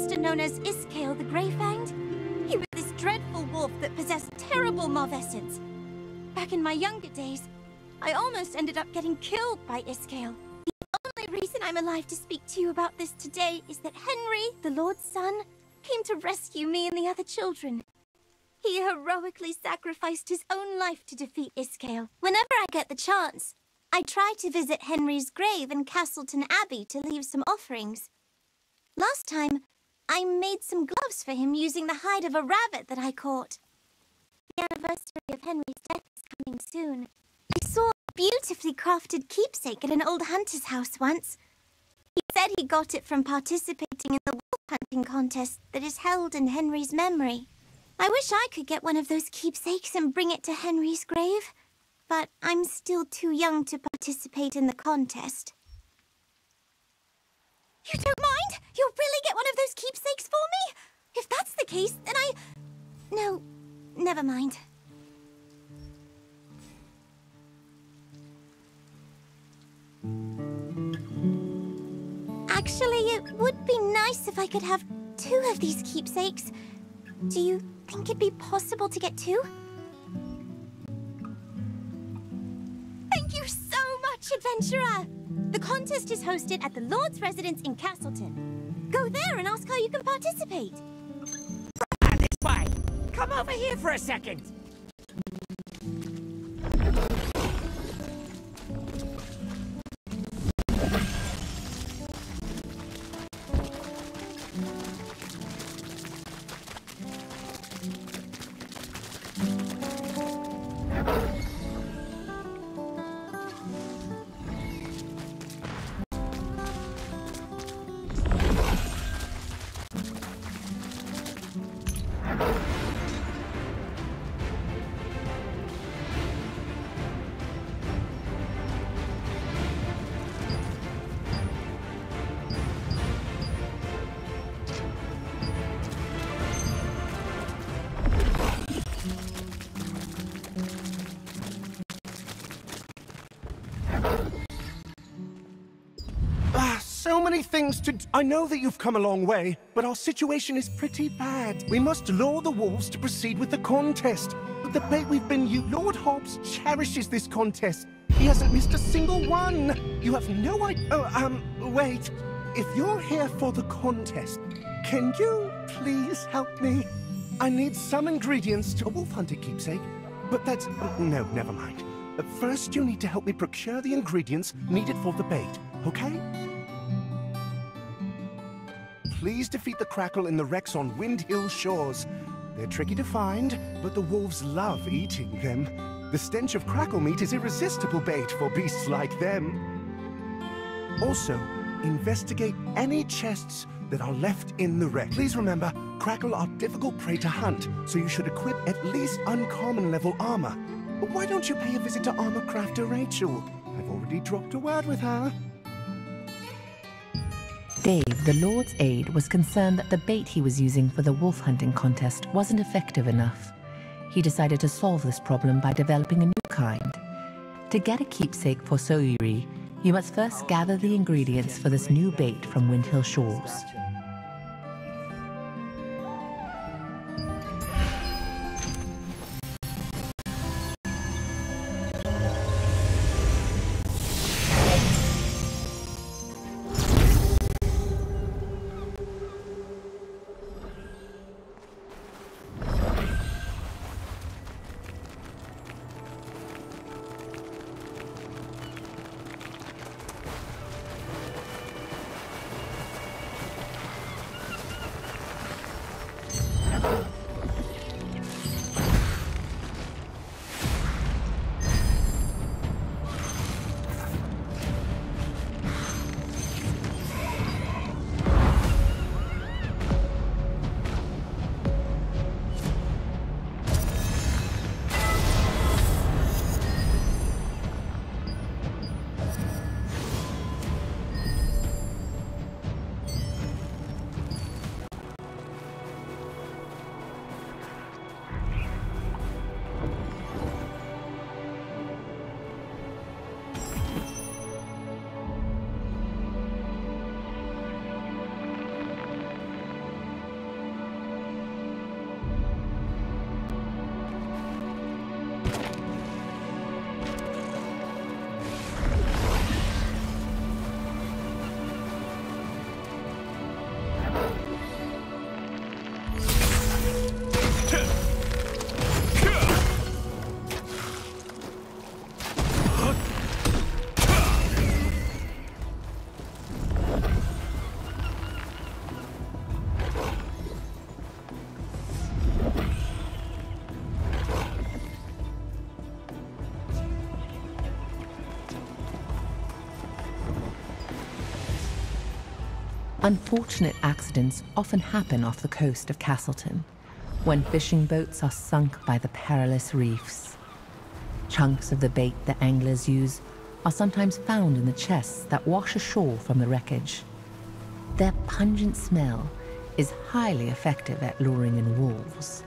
monster known as Iskale the Greyfanged? He was this dreadful wolf that possessed terrible moth essence. Back in my younger days, I almost ended up getting killed by Iskale. The only reason I'm alive to speak to you about this today is that Henry, the Lord's son, came to rescue me and the other children. He heroically sacrificed his own life to defeat Iskale. Whenever I get the chance, I try to visit Henry's grave in Castleton Abbey to leave some offerings. Last time, I made some gloves for him using the hide of a rabbit that I caught. The anniversary of Henry's death is coming soon. I saw a beautifully crafted keepsake at an old hunter's house once. He said he got it from participating in the wolf hunting contest that is held in Henry's memory. I wish I could get one of those keepsakes and bring it to Henry's grave, but I'm still too young to participate in the contest. You don't mind? You'll really get one of those keepsakes for me? If that's the case, then I... No, never mind. Actually, it would be nice if I could have two of these keepsakes. Do you think it'd be possible to get two? Thank you so much, adventurer! The contest is hosted at the Lord's residence in Castleton. Go there and ask how you can participate. this way. Come over here for a second. Many things to I know that you've come a long way, but our situation is pretty bad. We must lure the wolves to proceed with the contest. The bait we've been you Lord Hobbs cherishes this contest. He hasn't missed a single one. You have no idea. Oh, um, wait. If you're here for the contest, can you please help me? I need some ingredients to a wolf hunter keepsake, but that's no, never mind. First, you need to help me procure the ingredients needed for the bait, okay? Please defeat the Crackle in the wrecks on Windhill shores. They're tricky to find, but the wolves love eating them. The stench of crackle meat is irresistible bait for beasts like them. Also, investigate any chests that are left in the wreck. Please remember, crackle are difficult prey to hunt, so you should equip at least uncommon level armor. Why don't you pay a visit to armor crafter Rachel? I've already dropped a word with her. Dave, the Lord's aide, was concerned that the bait he was using for the wolf hunting contest wasn't effective enough. He decided to solve this problem by developing a new kind. To get a keepsake for Soiri, you must first gather the ingredients for this new bait from Windhill Shores. Unfortunate accidents often happen off the coast of Castleton when fishing boats are sunk by the perilous reefs. Chunks of the bait the anglers use are sometimes found in the chests that wash ashore from the wreckage. Their pungent smell is highly effective at luring in wolves.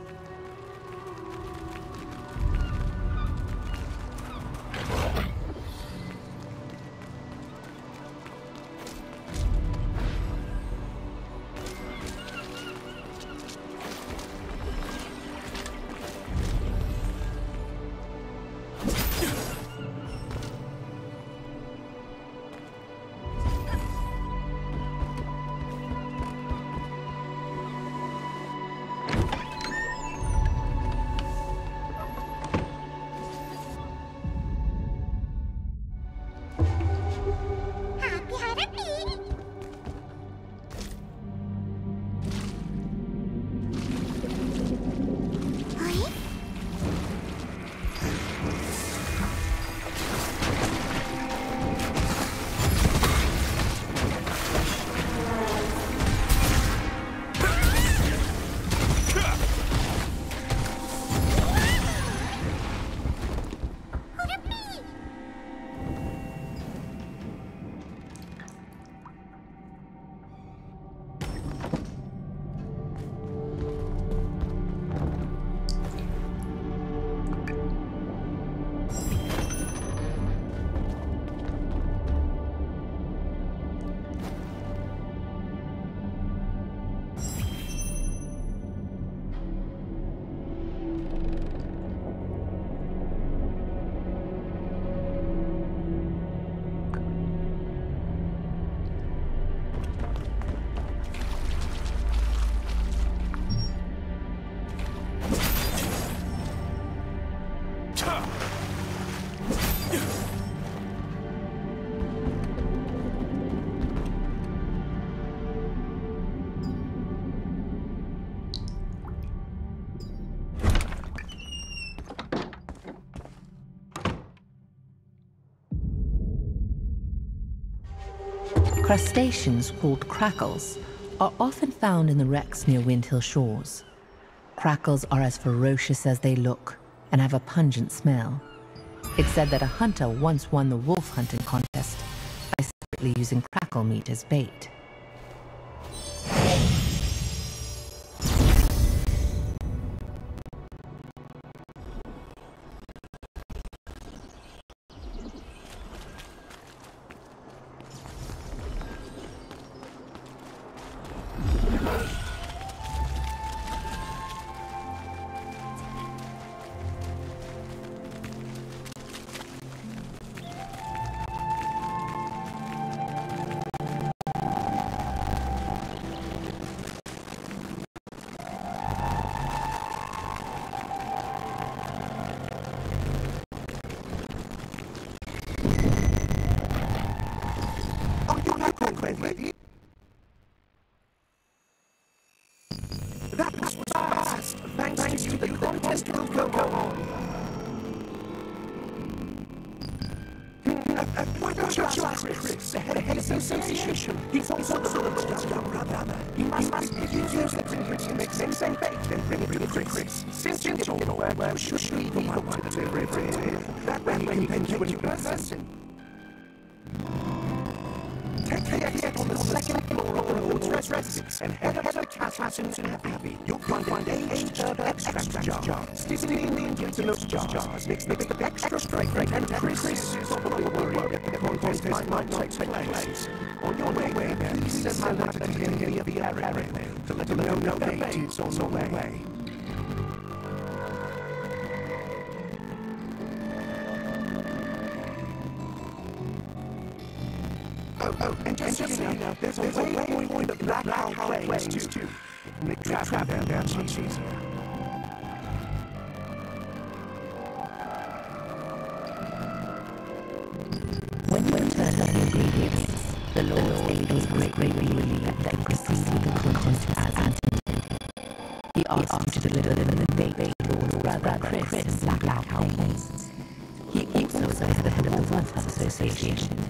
Crustaceans called crackles are often found in the wrecks near Windhill shores. Crackles are as ferocious as they look and have a pungent smell. It's said that a hunter once won the wolf hunting contest by secretly using crackle meat as bait. conversation.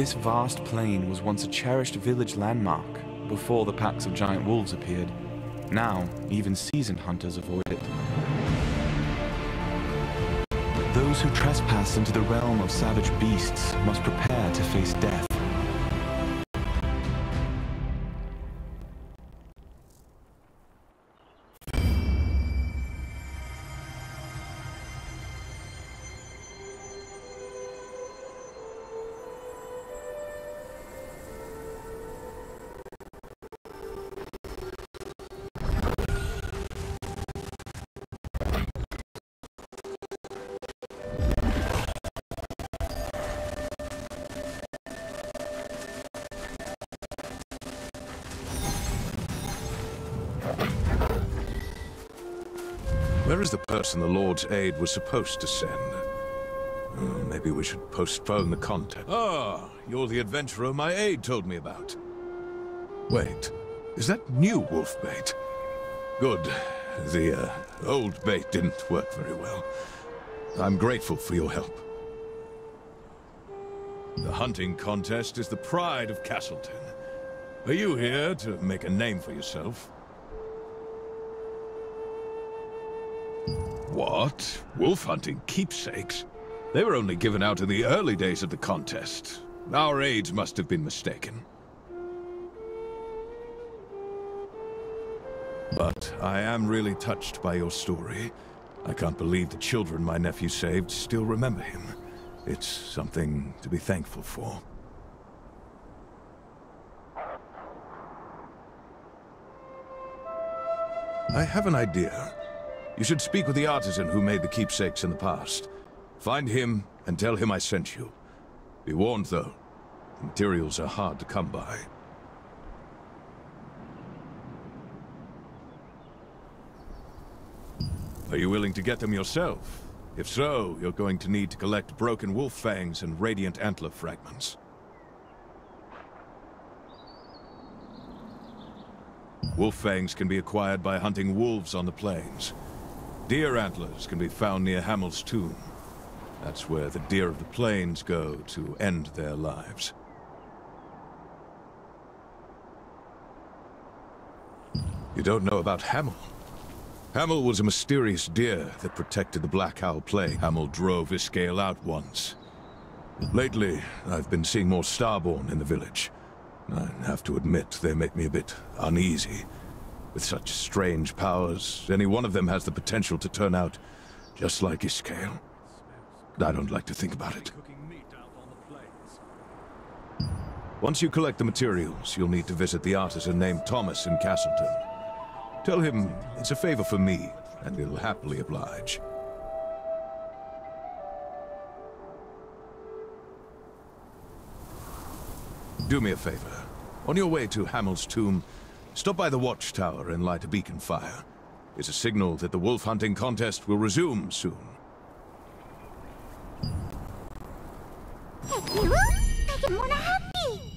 This vast plain was once a cherished village landmark before the packs of giant wolves appeared. Now, even seasoned hunters avoid it. Those who trespass into the realm of savage beasts must prepare to face death. Where is the person the Lord's aid was supposed to send? Oh, maybe we should postpone the contest. Ah, you're the adventurer my aide told me about. Wait, is that new wolf bait? Good. The uh, old bait didn't work very well. I'm grateful for your help. The hunting contest is the pride of Castleton. Are you here to make a name for yourself? What? Wolf hunting keepsakes? They were only given out in the early days of the contest. Our aides must have been mistaken. But I am really touched by your story. I can't believe the children my nephew saved still remember him. It's something to be thankful for. I have an idea. You should speak with the artisan who made the keepsakes in the past. Find him and tell him I sent you. Be warned, though. The materials are hard to come by. Are you willing to get them yourself? If so, you're going to need to collect broken wolf fangs and radiant antler fragments. Wolf fangs can be acquired by hunting wolves on the plains. Deer antlers can be found near Hamel's tomb. That's where the deer of the plains go to end their lives. You don't know about Hamel? Hamel was a mysterious deer that protected the Black Owl Plain. Hamel drove Iskael out once. Lately, I've been seeing more Starborn in the village. I have to admit, they make me a bit uneasy. With such strange powers, any one of them has the potential to turn out just like Iskael. I don't like to think about it. Once you collect the materials, you'll need to visit the artisan named Thomas in Castleton. Tell him it's a favor for me, and he'll happily oblige. Do me a favor. On your way to Hamel's tomb, stop by the watchtower and light a beacon fire. It's a signal that the wolf hunting contest will resume soon. One of the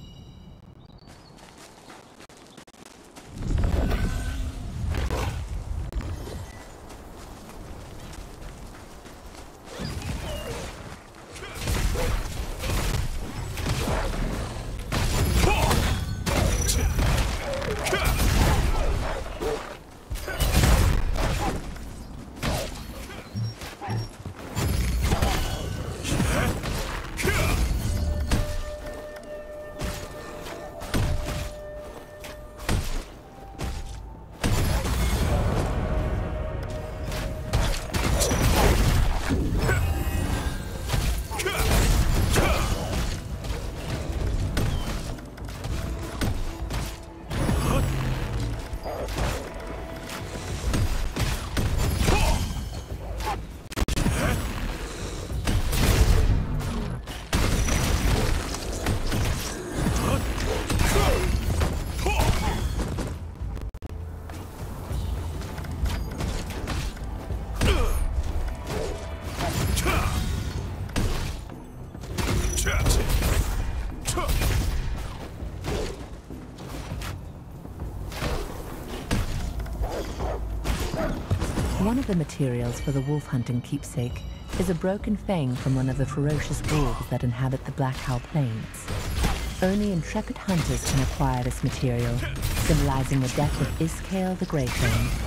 materials for the wolf hunting keepsake is a broken fang from one of the ferocious wolves that inhabit the Black Owl Plains. Only intrepid hunters can acquire this material, symbolizing the death of Iskael the Greyfang.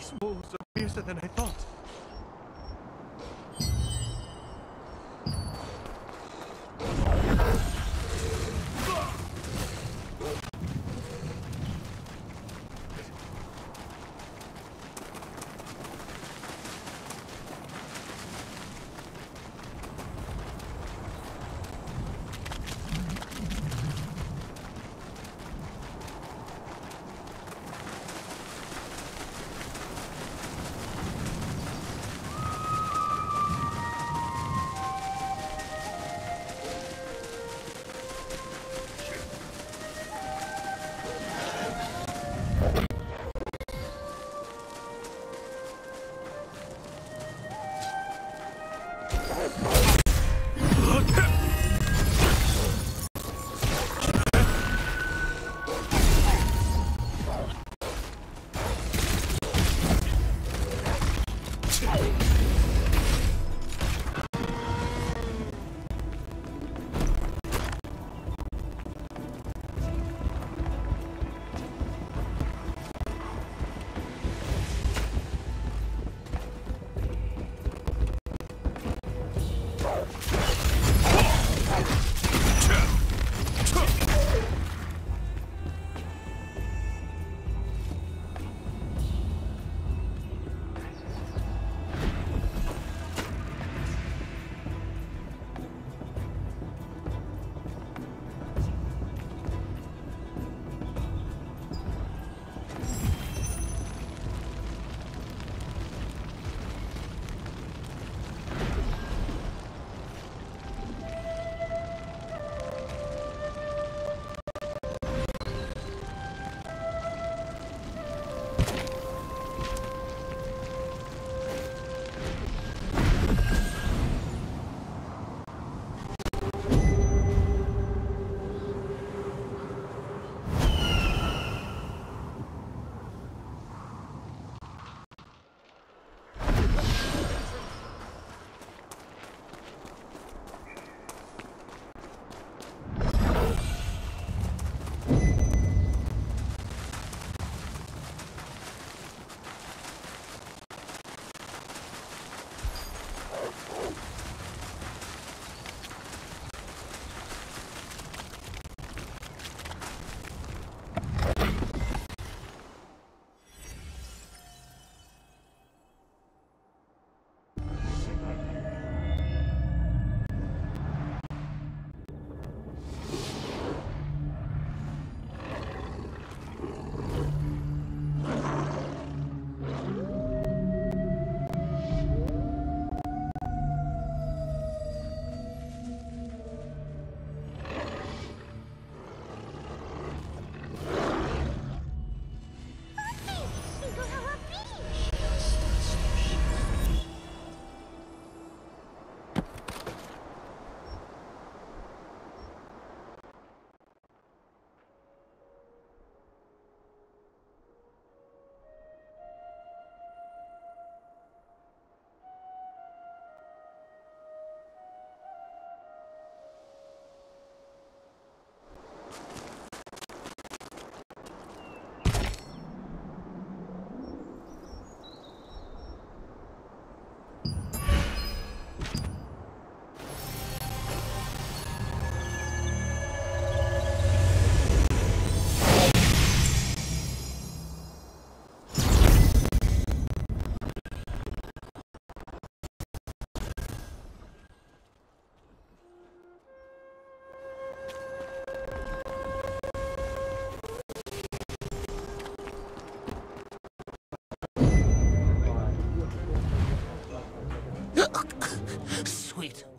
These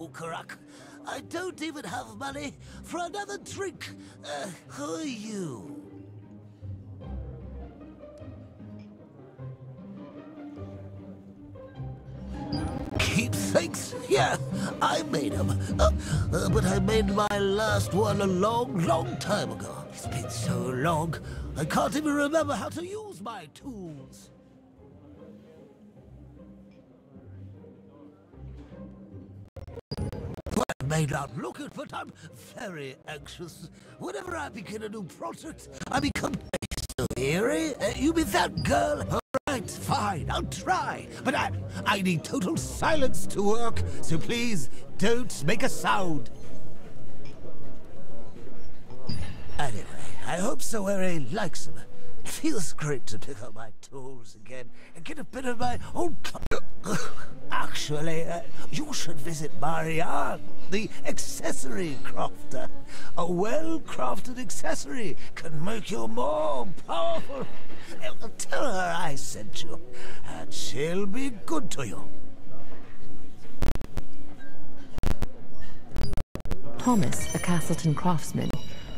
Karak. I don't even have money for another drink. Uh, who are you? Keep Keepsakes? Yeah, I made them. Uh, uh, but I made my last one a long, long time ago. It's been so long, I can't even remember how to use my tools. May not look it, but I'm very anxious. Whenever I begin a new project, I become so eerie. Uh, you be that girl? All right, fine, I'll try. But I, I need total silence to work, so please don't make a sound. Anyway, I hope so. Sawere likes. It feels great to pick up my tools again and get a bit of my own... Actually, uh, you should visit Marianne, the accessory crafter. A well-crafted accessory can make you more powerful. Tell her I sent you, and she'll be good to you. Thomas, a Castleton craftsman,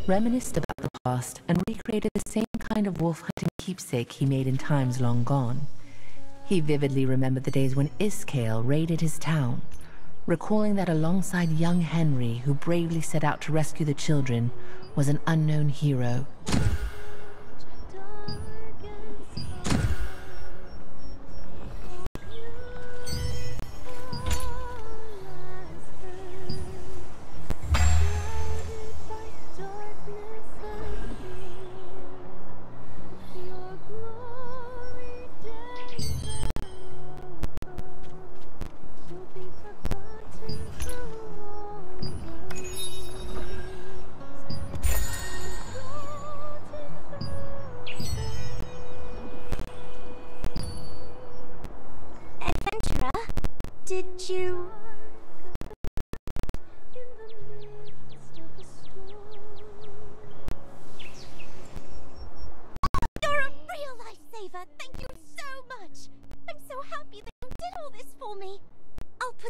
reminisced about the past and recreated the same kind of wolf hunting keepsake he made in times long gone. He vividly remembered the days when Iskale raided his town, recalling that alongside young Henry, who bravely set out to rescue the children, was an unknown hero.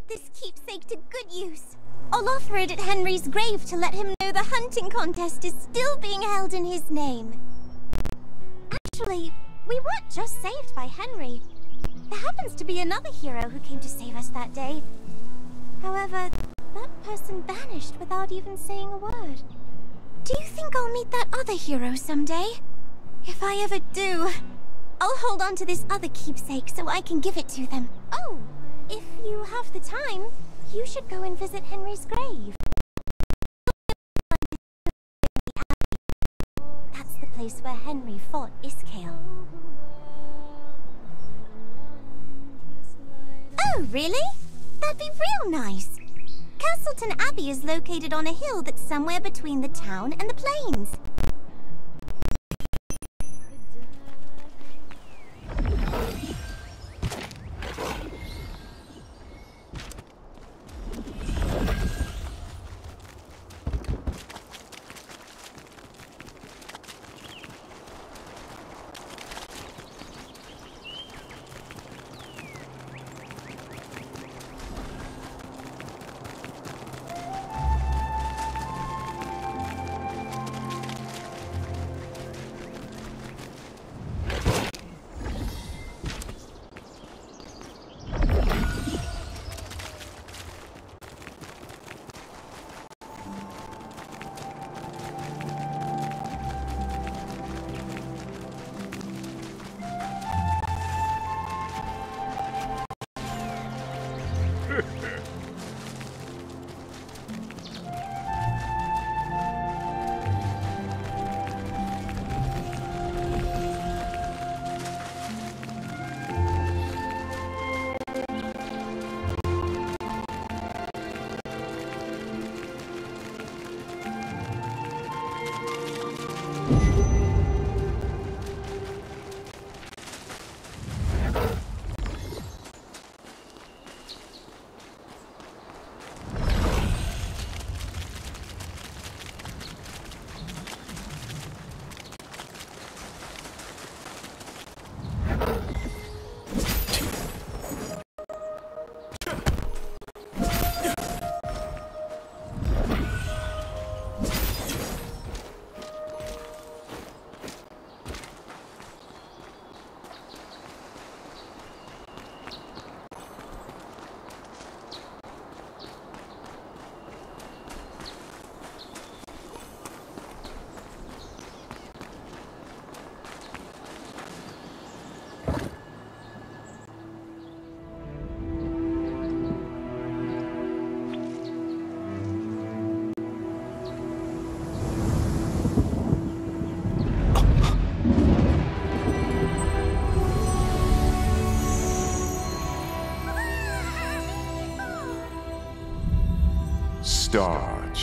Put this keepsake to good use. I'll offer it at Henry's grave to let him know the hunting contest is still being held in his name. Actually, we weren't just saved by Henry. There happens to be another hero who came to save us that day. However, that person vanished without even saying a word. Do you think I'll meet that other hero someday? If I ever do, I'll hold on to this other keepsake so I can give it to them. Oh, if you have the time, you should go and visit Henry's grave. That's the place where Henry fought Iskale. Oh, really? That'd be real nice. Castleton Abbey is located on a hill that's somewhere between the town and the plains.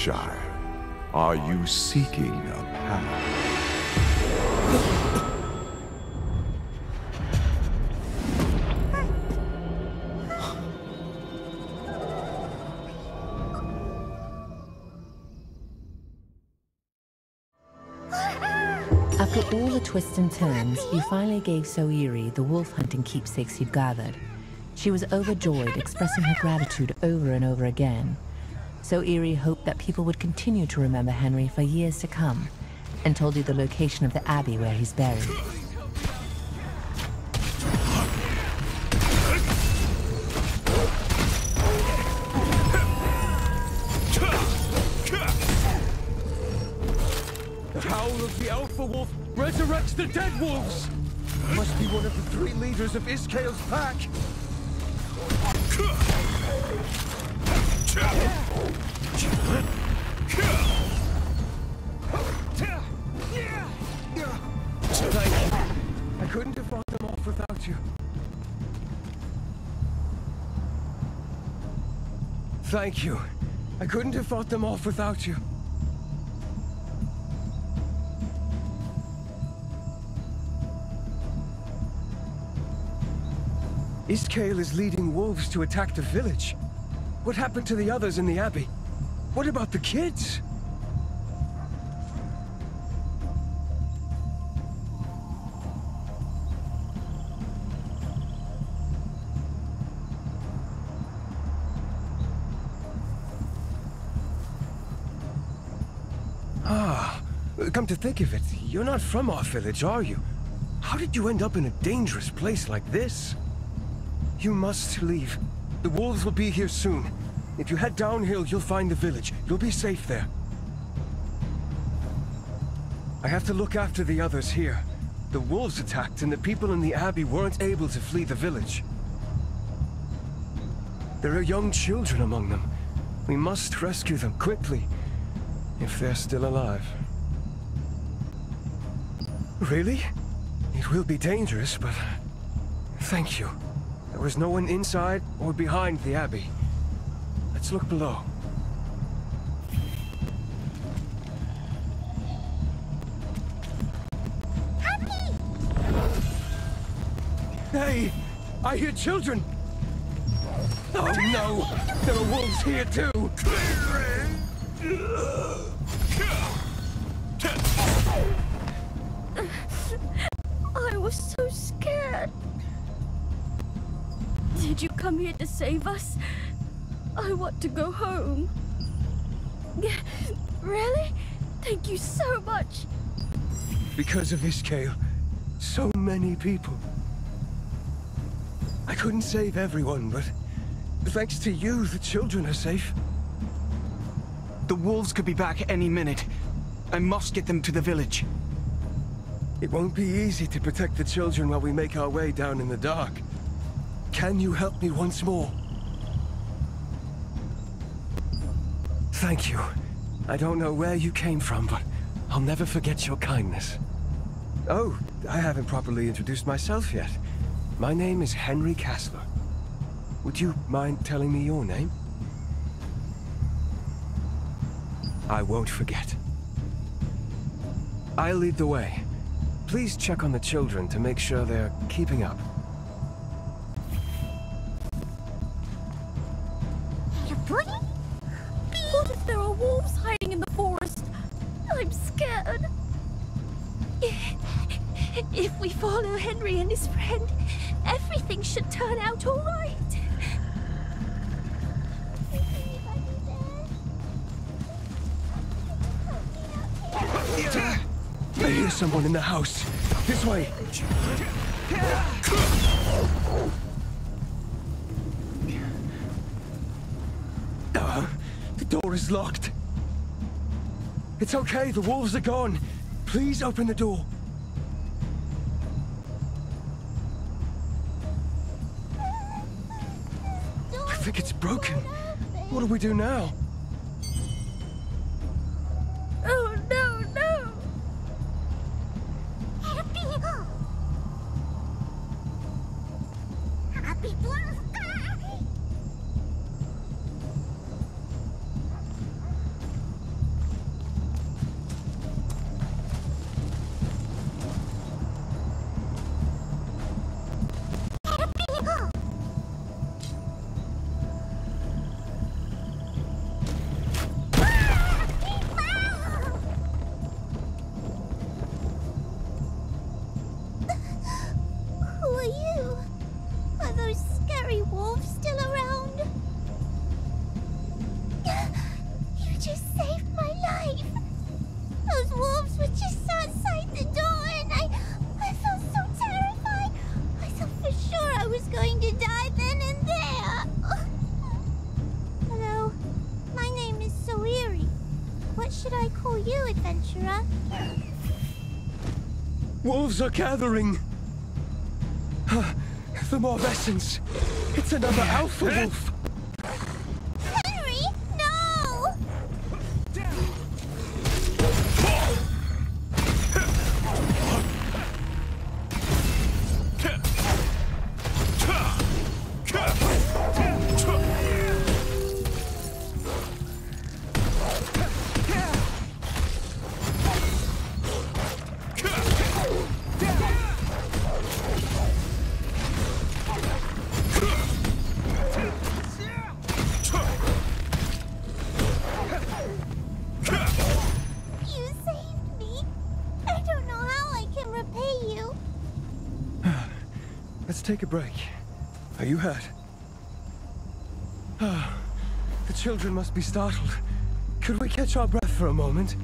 Child. Are you seeking a path? After all the twists and turns, you finally gave Soiri the wolf hunting keepsakes you'd gathered. She was overjoyed, expressing her gratitude over and over again. Soiri hoped that people would continue to remember Henry for years to come, and told you the location of the abbey where he's buried. The howl of the Alpha Wolf resurrects the dead wolves! Must be one of the three leaders of Iskale's pack! Thank you. I couldn't have fought them off without you. Iskale is leading wolves to attack the village. What happened to the others in the abbey? What about the kids? To think of it, you're not from our village, are you? How did you end up in a dangerous place like this? You must leave. The wolves will be here soon. If you head downhill, you'll find the village. You'll be safe there. I have to look after the others here. The wolves attacked and the people in the abbey weren't able to flee the village. There are young children among them. We must rescue them quickly, if they're still alive. Really? It will be dangerous, but... Thank you. There was no one inside or behind the abbey. Let's look below. Hey! I hear children! Oh no! There are wolves here too! I come here to save us? I want to go home. Really? Thank you so much. Because of Iskale, so many people. I couldn't save everyone, but thanks to you, the children are safe. The wolves could be back any minute. I must get them to the village. It won't be easy to protect the children while we make our way down in the dark. Can you help me once more? Thank you. I don't know where you came from, but I'll never forget your kindness. Oh, I haven't properly introduced myself yet. My name is Henry Castler. Would you mind telling me your name? I won't forget. I'll lead the way. Please check on the children to make sure they're keeping up. Locked. It's okay, the wolves are gone. Please open the door. I think it's broken. What do we do now? Are gathering. The Morvescence. It's another alpha wolf. Take a break. Are you hurt? Ah, the children must be startled. Could we catch our breath for a moment?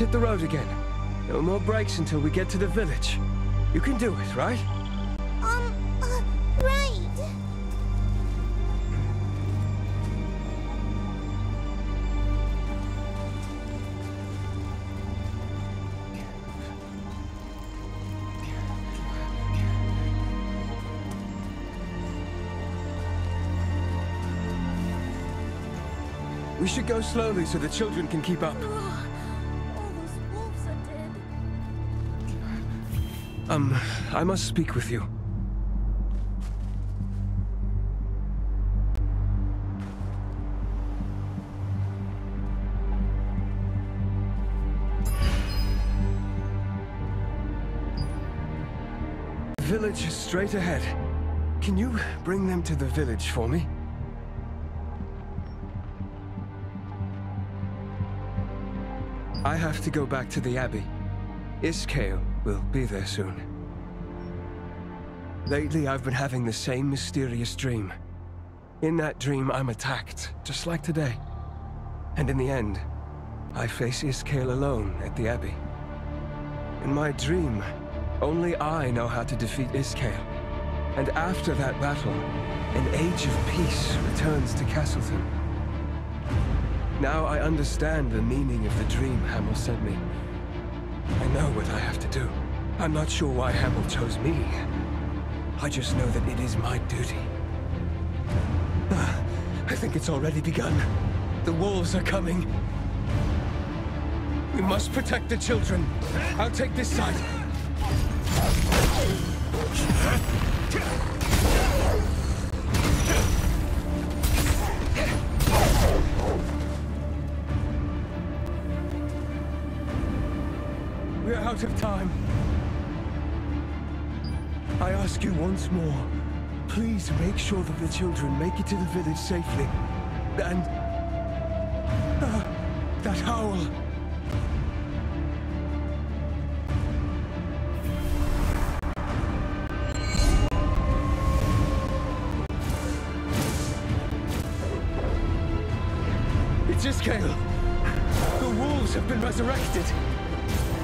Hit the road again. No more breaks until we get to the village. You can do it, right? Um, uh, right. We should go slowly so the children can keep up. I must speak with you. Village is straight ahead. Can you bring them to the village for me? I have to go back to the Abbey. Iskale will be there soon. Lately, I've been having the same mysterious dream. In that dream, I'm attacked, just like today. And in the end, I face Iskale alone at the Abbey. In my dream, only I know how to defeat Iskale. And after that battle, an age of peace returns to Castleton. Now I understand the meaning of the dream Hamel sent me. I know what I have to do. I'm not sure why Hamel chose me. I just know that it is my duty. Ah, I think it's already begun. The wolves are coming. We must protect the children. I'll take this side. Once more, please make sure that the children make it to the village safely. And... Ah, that howl! It's Iskale! The wolves have been resurrected!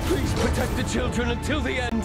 Please protect the children until the end!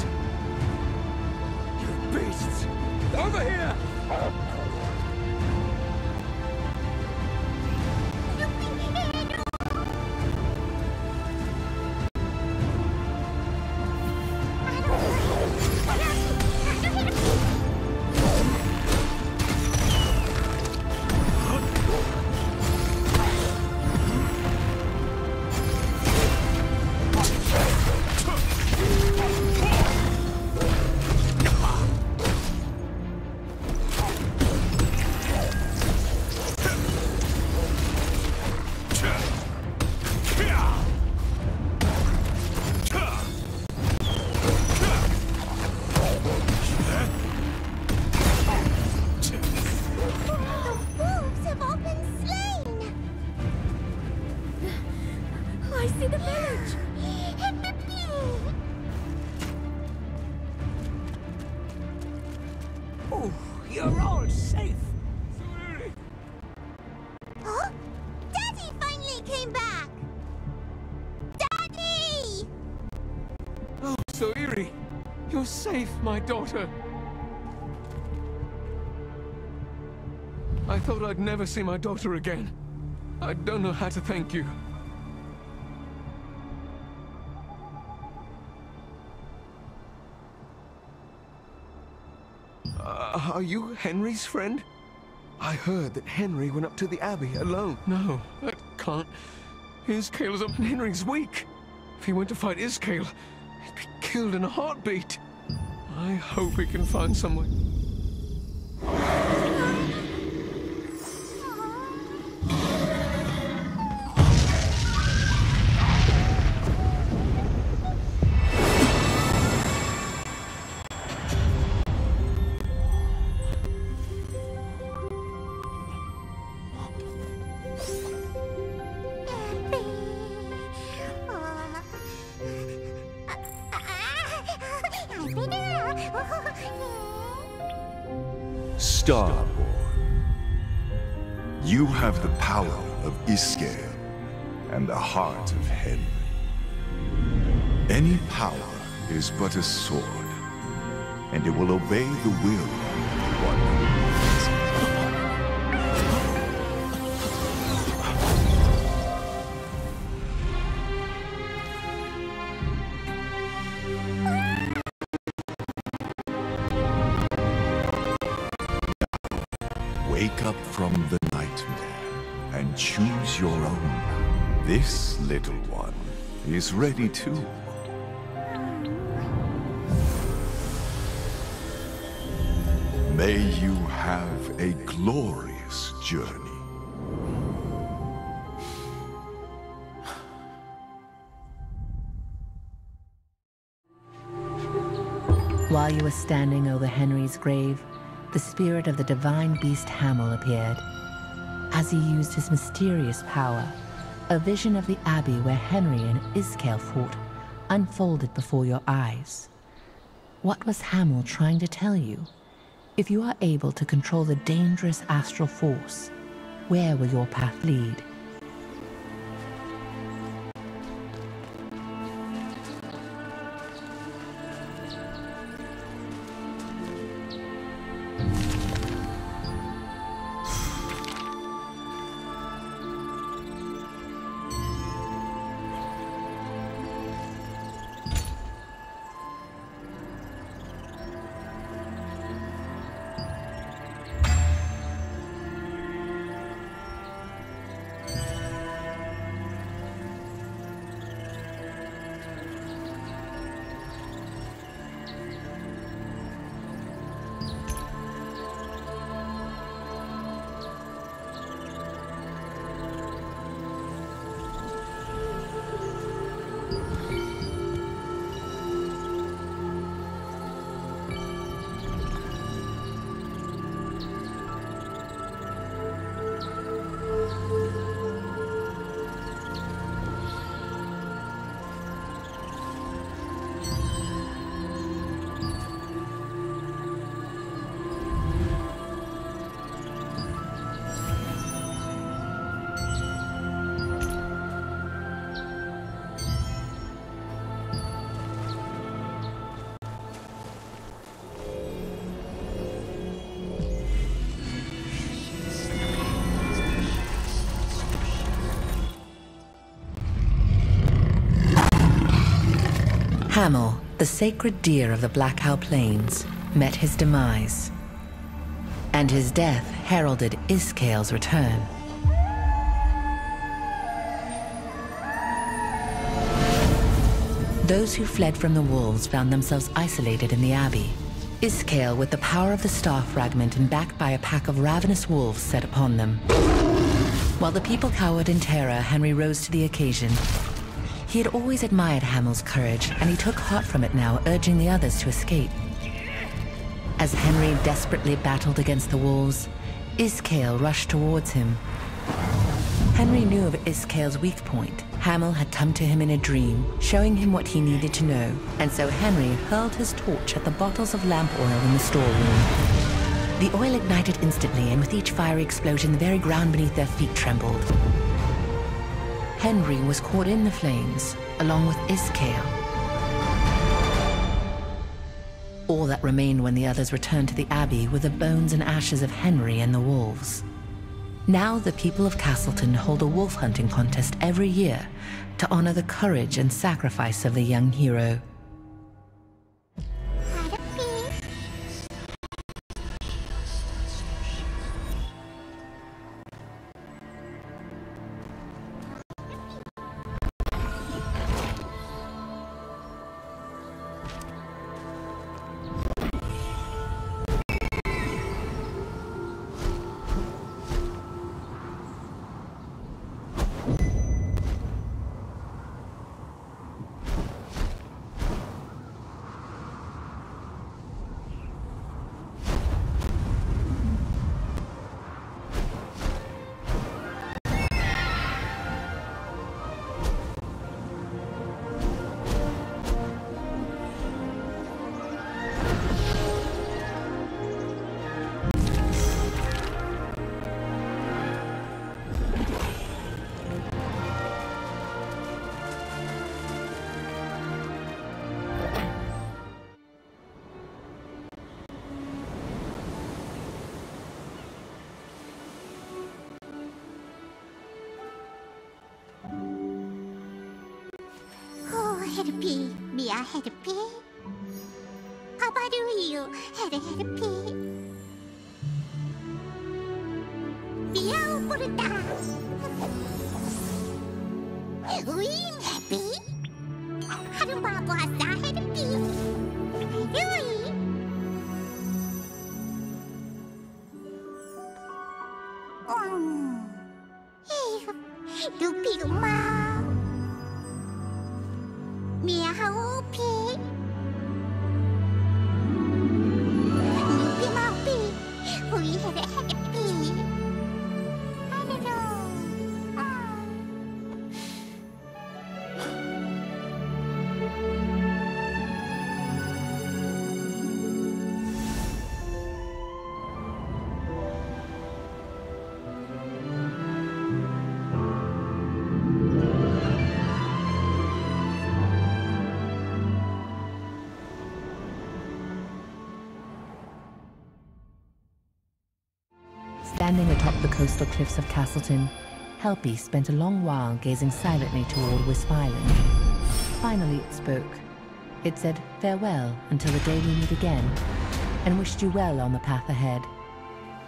My daughter! I thought I'd never see my daughter again. I don't know how to thank you. Uh, are you Henry's friend? I heard that Henry went up to the Abbey alone. No, that can't. Iskale's up and Henry's weak. If he went to fight Iskale, he'd be killed in a heartbeat. I hope we can find someone. The will. Wake up from the nightmare and choose your own. This little one is ready too. A glorious journey. While you were standing over Henry's grave, the spirit of the divine beast Hamel appeared. As he used his mysterious power, a vision of the abbey where Henry and Iskale fought unfolded before your eyes. What was Hamel trying to tell you? If you are able to control the dangerous astral force, where will your path lead? Hamel, the sacred deer of the Black Owl Plains, met his demise. And his death heralded Iskale's return. Those who fled from the wolves found themselves isolated in the abbey. Iskale, with the power of the star fragment and backed by a pack of ravenous wolves, set upon them. While the people cowered in terror, Henry rose to the occasion. He had always admired Hamel's courage, and he took heart from it now, urging the others to escape. As Henry desperately battled against the walls, Iskale rushed towards him. Henry knew of Iskale's weak point. Hamel had come to him in a dream, showing him what he needed to know, and so Henry hurled his torch at the bottles of lamp oil in the storeroom. The oil ignited instantly, and with each fiery explosion, the very ground beneath their feet trembled. Henry was caught in the flames, along with Iskale. All that remained when the others returned to the Abbey were the bones and ashes of Henry and the wolves. Now the people of Castleton hold a wolf hunting contest every year to honor the courage and sacrifice of the young hero. The coastal cliffs of Castleton, Helpy spent a long while gazing silently toward Wisp Island. Finally it spoke. It said farewell until the day we meet again, and wished you well on the path ahead.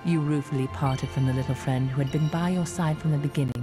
You ruefully parted from the little friend who had been by your side from the beginning,